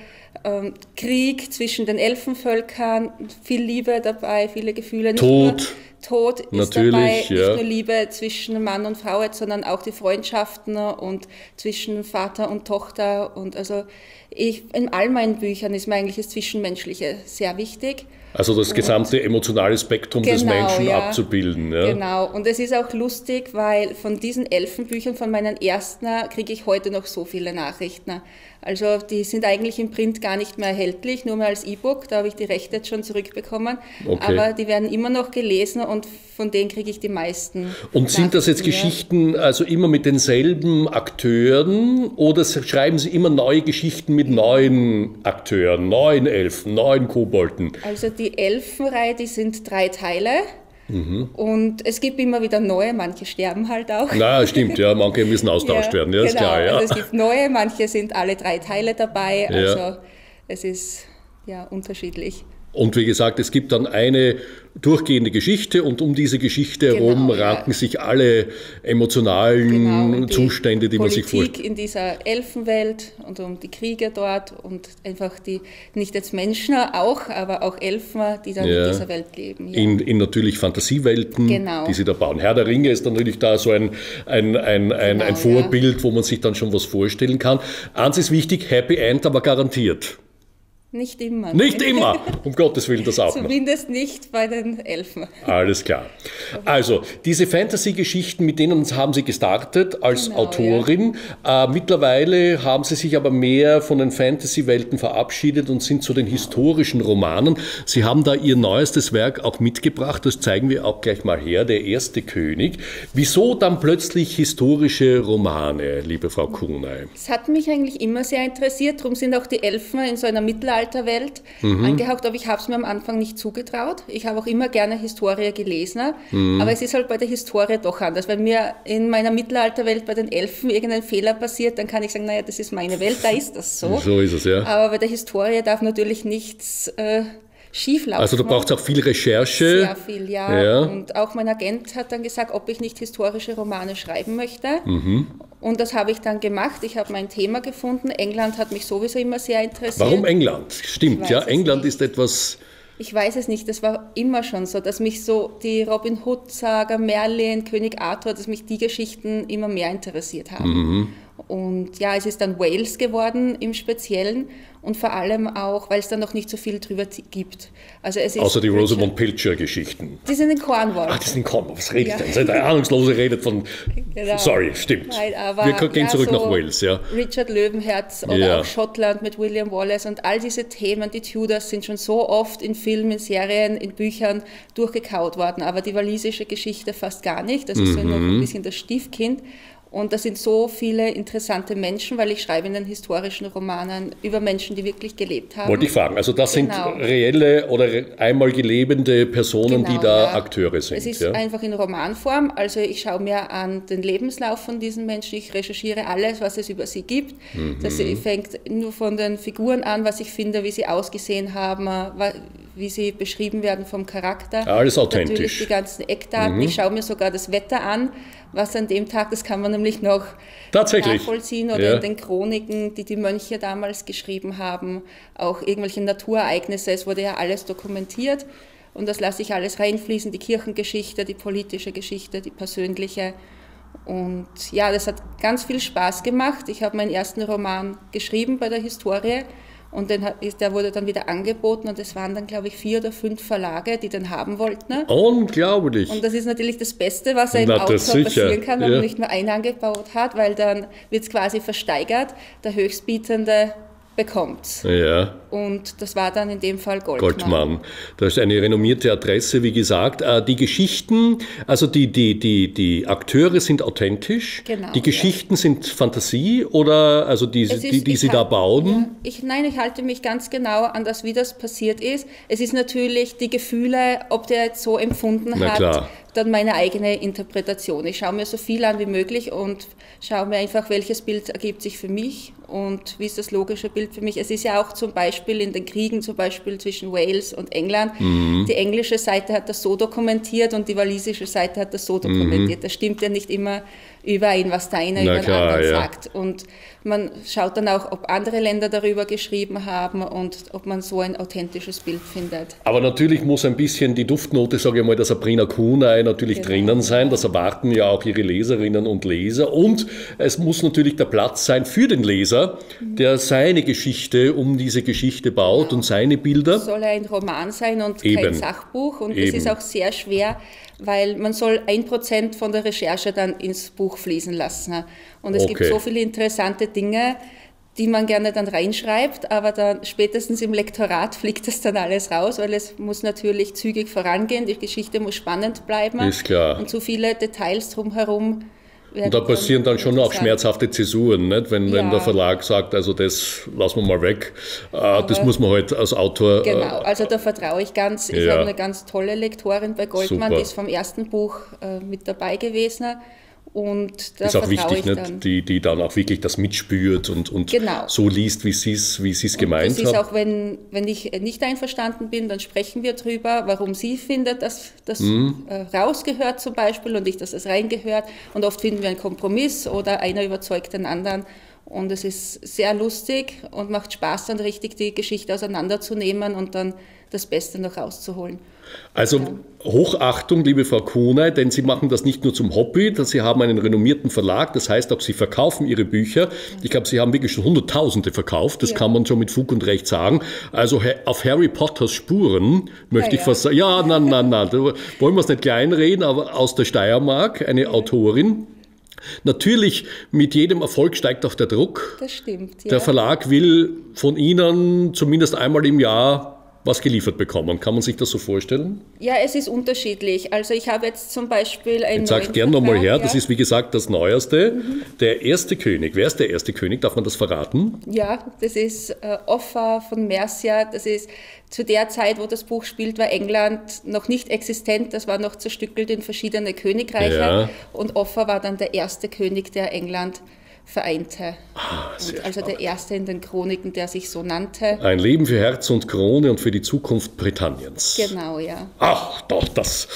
S21: ähm, Krieg zwischen den Elfenvölkern, viel Liebe dabei, viele Gefühle. Nicht
S20: Tod.
S21: Tod ist
S20: Natürlich,
S21: dabei,
S20: ja.
S21: nicht nur Liebe zwischen Mann und Frau, sondern auch die Freundschaften und zwischen Vater und Tochter. Und also ich, in all meinen Büchern ist mir eigentlich das Zwischenmenschliche sehr wichtig.
S20: Also das gesamte emotionale Spektrum des
S21: Genau,
S20: Menschen
S21: ja.
S20: abzubilden. Ja.
S21: Genau, und es ist auch lustig, weil von diesen Elfenbüchern, von meinen ersten, kriege ich heute noch so viele Nachrichten. Also die sind eigentlich im Print gar nicht mehr erhältlich, nur mehr als E-Book, da habe ich die Rechte jetzt schon zurückbekommen.
S20: Okay.
S21: Aber die werden immer noch gelesen und von denen kriege ich die meisten.
S20: Und sind das jetzt
S21: ja.
S20: Geschichten also immer mit denselben Akteuren oder schreiben Sie immer neue Geschichten mit neuen Akteuren, neuen Elfen, neuen Kobolden?
S21: Also die Elfenreihe, die sind drei Teile.
S20: Mhm.
S21: Und es gibt immer wieder neue, manche sterben halt auch.
S20: Na, stimmt, ja, manche müssen austauscht <laughs> werden, ja,
S21: genau.
S20: ist klar. Ja.
S21: Also es gibt neue, manche sind alle drei Teile dabei.
S20: Ja.
S21: Also es ist ja unterschiedlich.
S20: Und wie gesagt, es gibt dann eine durchgehende Geschichte und um diese Geschichte
S21: Genau,
S20: herum
S21: ja.
S20: ranken sich alle emotionalen Zustände, die man sich vorstellt.
S21: Politik in dieser Elfenwelt und um die Kriege dort und einfach die, nicht jetzt Menschen auch, aber auch Elfen, die dann
S20: Ja.
S21: in dieser Welt leben. Ja.
S20: In, in natürlich Fantasiewelten,
S21: Genau.
S20: die sie da bauen. Herr der Ringe ist dann natürlich da so ein, ein, ein, ein, ein
S21: Genau, ja.
S20: Vorbild, wo man sich dann schon was vorstellen kann. Eins ist wichtig, Happy End, aber garantiert.
S21: Nicht immer.
S20: Nicht immer, <laughs> um Gottes Willen das auch noch.
S21: Zumindest nicht bei den Elfen.
S20: Alles klar. Also, diese Fantasy-Geschichten, mit denen haben Sie gestartet als
S21: Genau,
S20: Autorin. Äh, mittlerweile haben Sie sich aber mehr von den Fantasy-Welten verabschiedet und sind zu den historischen Romanen. Sie haben da Ihr neuestes Werk auch mitgebracht, das zeigen wir auch gleich mal her, Der erste König. Wieso dann plötzlich historische Romane, liebe Frau Kunay?
S21: Es hat mich eigentlich immer sehr interessiert, darum sind auch die Elfen in so einer Mittelalterwelt
S20: Mhm.
S21: angehaucht, aber ich habe es mir am Anfang nicht zugetraut. Ich habe auch immer gerne Historie gelesen,
S20: Mhm.
S21: aber es ist halt bei der Historie doch anders. Wenn mir in meiner Mittelalterwelt bei den Elfen irgendein Fehler passiert, dann kann ich sagen, naja, das ist meine Welt, da ist das so.
S20: So ist es, ja.
S21: Aber bei der Historie darf natürlich nichts äh, schieflaufen.
S20: Also da braucht es auch viel Recherche.
S21: Sehr viel, ja.
S20: Ja.
S21: Und auch mein Agent hat dann gesagt, ob ich nicht historische Romane schreiben möchte.
S20: Mhm.
S21: Und das habe ich dann gemacht. Ich habe mein Thema gefunden. England hat mich sowieso immer sehr interessiert.
S20: Warum England? Stimmt, ja, England ist etwas.
S21: Ich weiß es nicht. Das war immer schon so, dass mich so die Robin Hood-Saga, Merlin, König Arthur, dass mich die Geschichten immer mehr interessiert haben.
S20: Mhm.
S21: Und ja, es ist dann Wales geworden im Speziellen und vor allem auch, weil es dann noch nicht so viel drüber gibt. Also es ist
S20: Außer die Rosamund Pilcher-Geschichten.
S21: Die sind in Cornwall.
S20: Ah, die sind in Cornwall. Was redet
S21: Ja.
S20: denn? Seid ihr Ahnungslose redet von.
S21: Genau.
S20: Sorry, stimmt.
S21: Nein,
S20: Wir gehen
S21: ja,
S20: zurück
S21: so
S20: nach Wales, ja.
S21: Richard Löwenherz oder
S20: Ja.
S21: auch Schottland mit William Wallace und all diese Themen, die Tudors, sind schon so oft in Filmen, in Serien, in Büchern durchgekaut worden, aber die walisische Geschichte fast gar nicht. Das ist so
S20: Mhm.
S21: noch ein bisschen das Stiefkind. Und da sind so viele interessante Menschen, weil ich schreibe in den historischen Romanen über Menschen, die wirklich gelebt haben.
S20: Wollte ich fragen. Also das
S21: Genau.
S20: sind reelle oder einmal gelebende Personen, die
S21: Genau,
S20: da
S21: ja.
S20: Akteure sind.
S21: Es ist
S20: ja?
S21: einfach in Romanform. Also ich schaue mir an den Lebenslauf von diesen Menschen. Ich recherchiere alles, was es über sie gibt.
S20: Mhm.
S21: Das fängt nur von den Figuren an, was ich finde, wie sie ausgesehen haben, wie sie beschrieben werden vom Charakter.
S20: Alles authentisch.
S21: Natürlich die ganzen Eckdaten.
S20: Mhm.
S21: Ich schaue mir sogar das Wetter an, was an dem Tag, das kann man nämlich noch nachvollziehen oder
S20: Ja.
S21: in den Chroniken, die die Mönche damals geschrieben haben, auch irgendwelche Naturereignisse. Es wurde ja alles dokumentiert und das lasse ich alles reinfließen, die Kirchengeschichte, die politische Geschichte, die persönliche. Und ja, das hat ganz viel Spaß gemacht. Ich habe meinen ersten Roman geschrieben bei der Historie und den, hat- ist- der wurde dann wieder angeboten und es waren dann, glaube ich, vier oder fünf Verlage, die den haben wollten.
S20: Unglaublich.
S21: Und das ist natürlich das Beste, was einem
S20: Na,
S21: Autor passieren kann, wenn
S20: ja.
S21: man nicht nur einen angebaut hat, weil dann wird es quasi versteigert, der Höchstbietende bekommt.
S20: Ja.
S21: Und das war dann in dem Fall Goldmann.
S20: Goldmann. Das ist eine renommierte Adresse, wie gesagt. Äh, Die Geschichten, also die, die, die, die Akteure sind authentisch.
S21: Genau,
S20: die Geschichten sind Fantasie oder also die,
S21: ist-
S20: die, die Sie da bauen?
S21: Ich, nein, ich halte mich ganz genau an das, wie das passiert ist. Es ist natürlich die Gefühle, ob der jetzt so empfunden
S20: Na
S21: hat,
S20: klar.
S21: dann meine eigene Interpretation. Ich schaue mir so viel an wie möglich und schaue mir einfach, welches Bild ergibt sich für mich und wie ist das logische Bild für mich. Es ist ja auch zum Beispiel in den Kriegen, zum Beispiel zwischen Wales und England,
S20: Mhm.
S21: die englische Seite hat das so dokumentiert und die walisische Seite hat das so dokumentiert.
S20: Mhm.
S21: Das stimmt ja nicht immer überein, was der eine
S20: Na
S21: über den
S20: klar,
S21: anderen
S20: ja.
S21: sagt. Und man schaut dann auch, ob andere Länder darüber geschrieben haben und ob man so ein authentisches Bild findet.
S20: Aber natürlich muss ein bisschen die Duftnote, sage ich mal, der Sabrina Kunay natürlich
S21: Genau.
S20: drinnen sein. Das erwarten ja auch ihre Leserinnen und Leser. Und es muss natürlich der Platz sein für den Leser, der seine Geschichte um diese Geschichte baut und seine Bilder.
S21: Es soll ein Roman sein und
S20: Eben.
S21: kein Sachbuch. Und es ist auch sehr schwer, weil man soll ein Prozent von der Recherche dann ins Buch fließen lassen. Und es gibt
S20: Okay.
S21: so viele interessante Dinge, die man gerne dann reinschreibt, aber dann spätestens im Lektorat <laughs> fliegt das dann alles raus, weil es muss natürlich zügig vorangehen, die Geschichte muss spannend bleiben.
S20: Ist klar.
S21: Und zu viele Details drumherum
S20: Und da passieren dann schon auch schmerzhafte Zäsuren, nicht? Wenn, wenn
S21: Ja.
S20: der Verlag sagt, also das lassen wir mal weg, äh, das muss man halt als Autor.
S21: Genau,
S20: Äh,
S21: also da vertraue ich ganz. Ich
S20: Ja.
S21: habe eine ganz tolle Lektorin bei Goldmann,
S20: Super.
S21: die ist vom ersten Buch äh, mit dabei gewesen. Und da
S20: ist auch wichtig,
S21: ich dann.
S20: Die, die dann auch wirklich das mitspürt und, und
S21: Genau.
S20: so liest, wie sie es wie sie's gemeint
S21: Das ist
S20: hat.
S21: auch, wenn, wenn ich nicht einverstanden bin, dann sprechen wir drüber, warum sie findet, dass das
S20: Mhm.
S21: äh, rausgehört zum Beispiel und nicht, dass es reingehört. Und oft finden wir einen Kompromiss oder einer überzeugt den anderen. Und es ist sehr lustig und macht Spaß, dann richtig die Geschichte auseinanderzunehmen und dann das Beste noch rauszuholen.
S20: Also Hochachtung, liebe Frau Kuhney, denn Sie machen das nicht nur zum Hobby, Sie haben einen renommierten Verlag, das heißt auch Sie verkaufen Ihre Bücher. Ich glaube, Sie haben wirklich schon Hunderttausende verkauft, das kann man schon mit Fug und Recht sagen. Also auf Harry Potters Spuren möchte
S21: Ja,
S20: ich
S21: ja.
S20: fast sagen, ja, nein, nein, nein, da wollen wir es nicht kleinreden, aber aus der Steiermark, eine Autorin. Natürlich, mit jedem Erfolg steigt auch der Druck.
S21: Das stimmt. Ja.
S20: Der Verlag will von Ihnen zumindest einmal im Jahr was geliefert bekommen. Kann man sich das so vorstellen?
S21: Ja, es ist unterschiedlich. Also ich habe jetzt zum Beispiel einen
S20: Jetzt sagt
S21: neuen
S20: gern nochmal her,
S21: Vertrag,
S20: das
S21: ja.
S20: ist wie gesagt das Neueste. Der erste König. Wer ist der erste König? Darf man das verraten?
S21: Ja, das ist äh, Offa von Mercia. Das ist zu der Zeit, wo das Buch spielt, war England noch nicht existent. Das war noch zerstückelt in verschiedene Königreiche.
S20: Ja.
S21: Und Offa war dann der erste König, der England vereinte.
S20: Ah,
S21: Und also der erste in den Chroniken, der sich so nannte.
S20: Ein Leben für Herz und Krone und für die Zukunft Britanniens.
S21: Genau, ja.
S20: Ach, doch, das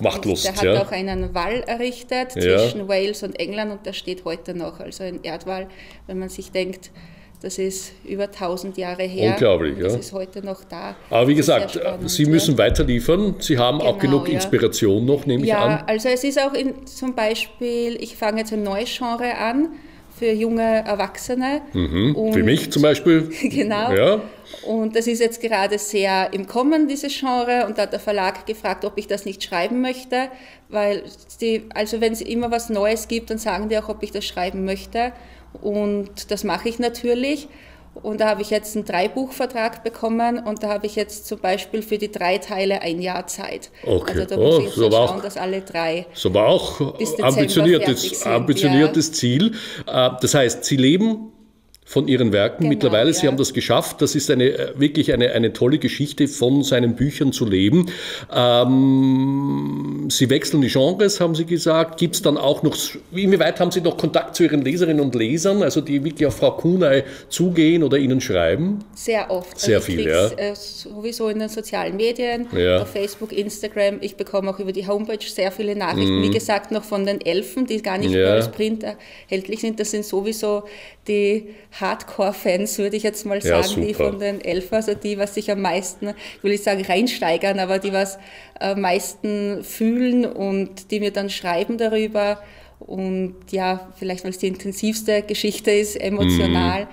S20: macht Lust.
S21: Der hat
S20: ja.
S21: auch einen Wall errichtet
S20: Ja.
S21: zwischen Wales und England und der steht heute noch. Also ein Erdwall, wenn man sich denkt, das ist über 1000 Jahre her.
S20: Unglaublich,
S21: und Das
S20: ja.
S21: ist heute noch da.
S20: Aber wie
S21: Das
S20: gesagt,
S21: spannend,
S20: Sie
S21: ja.
S20: müssen weiter liefern. Sie haben auch
S21: Genau,
S20: genug
S21: ja.
S20: Inspiration noch, nehme ich
S21: Ja,
S20: an.
S21: also es ist auch in, zum Beispiel, ich fange jetzt ein neues Genre an für junge Erwachsene.
S20: Mhm.
S21: Und-
S20: Für mich zum Beispiel. <laughs>
S21: Genau.
S20: Ja.
S21: Und das ist jetzt gerade sehr im Kommen, dieses Genre. Und da hat der Verlag gefragt, ob ich das nicht schreiben möchte. Weil, die, also wenn es immer was Neues gibt, dann sagen die auch, ob ich das schreiben möchte. Und das mache ich natürlich. Und da habe ich jetzt einen Dreibuchvertrag bekommen und da habe ich jetzt zum Beispiel für die drei Teile ein Jahr Zeit.
S20: Okay.
S21: Also da
S20: Oh,
S21: muss ich jetzt
S20: so
S21: schauen,
S20: auch-
S21: dass alle drei
S20: So war auch ambitioniertes, ambitioniertes Ziel. Äh, Das heißt, Sie leben von Ihren Werken
S21: Genau,
S20: mittlerweile. Sie
S21: ja.
S20: haben das geschafft. Das ist eine, äh, wirklich eine, eine tolle Geschichte, von seinen Büchern zu leben. Ähm, Sie wechseln die Genres, haben Sie gesagt. Gibt es dann auch noch, inwieweit haben Sie noch Kontakt zu Ihren Leserinnen und Lesern, also die wirklich auf Frau Kunay zugehen oder Ihnen schreiben?
S21: Sehr oft.
S20: Sehr
S21: ich
S20: viel, ja.
S21: Äh, sowieso in den sozialen Medien,
S20: Ja.
S21: auf Facebook, Instagram. Ich bekomme auch über die Homepage sehr viele Nachrichten.
S20: Mhm.
S21: Wie gesagt, noch von den Elfen, die gar nicht
S20: Ja.
S21: mehr als Print erhältlich sind. Das sind sowieso die Hardcore-Fans, würde ich jetzt mal
S20: Ja,
S21: sagen, die
S20: super.
S21: von den Elfen, also die, was sich am meisten, ich will nicht sagen reinsteigern, aber die was am meisten fühlen und die mir dann schreiben darüber. Und ja, vielleicht weil es die intensivste Geschichte ist, emotional.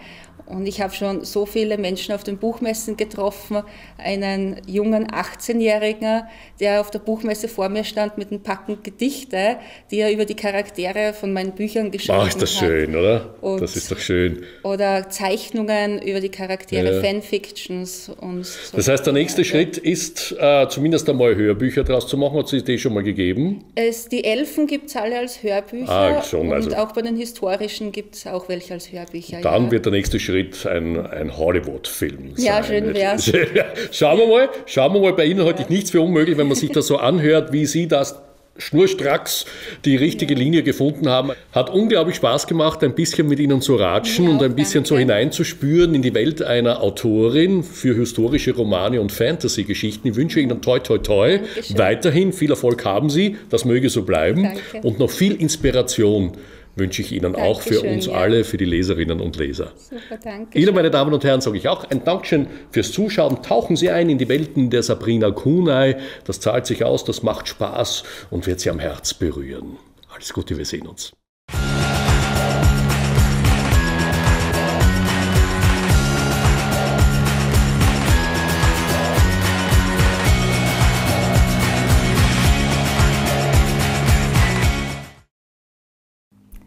S21: Und ich habe schon so viele Menschen auf den Buchmessen getroffen. Einen jungen 18-Jährigen, der auf der Buchmesse vor mir stand mit einem Packen Gedichte, die er über die Charaktere von meinen Büchern geschrieben
S20: Ach,
S21: hat.
S20: ist das schön, oder?
S21: Und-
S20: das ist doch schön.
S21: Oder Zeichnungen über die Charaktere,
S20: Ja.
S21: Fanfictions und so.
S20: Das heißt, der nächste Schritt ist, äh, zumindest einmal Hörbücher draus zu machen. Hat es die Idee schon mal gegeben?
S21: Es, die Elfen gibt es alle als Hörbücher
S20: Ah, schon,
S21: und
S20: also-
S21: auch bei den historischen gibt es auch welche als Hörbücher.
S20: Dann
S21: ja.
S20: wird der nächste Schritt ein, ein Hollywood-Film sein.
S21: Ja, schön wär's. <laughs>
S20: Schauen wir mal, schauen wir mal, bei Ihnen halte ich nichts für unmöglich, wenn man sich das so anhört, wie Sie das schnurstracks die richtige Linie gefunden haben. Hat unglaublich Spaß gemacht, ein bisschen mit Ihnen zu ratschen und ein bisschen so hineinzuspüren in die Welt einer Autorin für historische Romane und Fantasy-Geschichten. Ich wünsche Ihnen toi toi toi. Weiterhin viel Erfolg haben Sie, das möge so bleiben.
S21: Danke.
S20: Und noch viel Inspiration wünsche ich Ihnen auch für
S21: Dankeschön,
S20: uns
S21: ja.
S20: alle, für die Leserinnen und Leser.
S21: Super, danke.
S20: Ihnen, meine Damen und Herren, sage ich auch ein Dankeschön fürs Zuschauen. Tauchen Sie ein in die Welten der Sabrina Kunay. Das zahlt sich aus, das macht Spaß und wird Sie am Herz berühren. Alles Gute, wir sehen uns.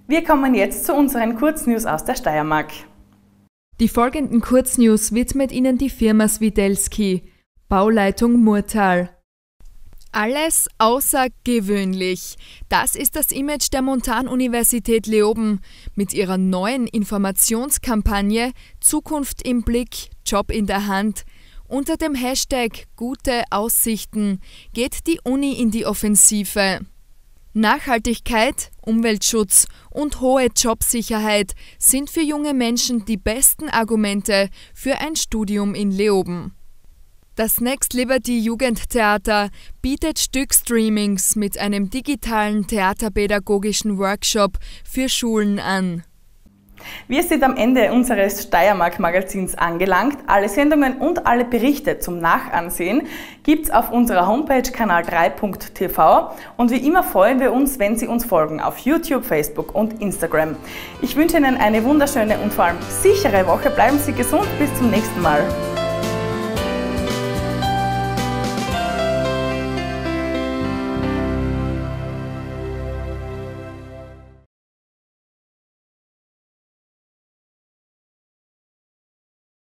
S1: Wir kommen jetzt zu unseren Kurznews aus der Steiermark.
S5: Die folgenden Kurznews widmet Ihnen die Firma Swidelski, Bauleitung Murtal. Alles außergewöhnlich. Das ist das Image der Montanuniversität Leoben mit ihrer neuen Informationskampagne Zukunft im Blick, Job in der Hand. Unter dem Hashtag Gute Aussichten geht die Uni in die Offensive. Nachhaltigkeit, Umweltschutz und hohe Jobsicherheit sind für junge Menschen die besten Argumente für ein Studium in Leoben. Das Next Liberty Jugendtheater bietet Stückstreamings mit einem digitalen theaterpädagogischen Workshop für Schulen an.
S1: Wir sind am Ende unseres Steiermark-Magazins angelangt. Alle Sendungen und alle Berichte zum Nachansehen gibt's auf unserer Homepage kanal3.tv und wie immer freuen wir uns, wenn Sie uns folgen auf YouTube, Facebook und Instagram. Ich wünsche Ihnen eine wunderschöne und vor allem sichere Woche. Bleiben Sie gesund. Bis zum nächsten Mal.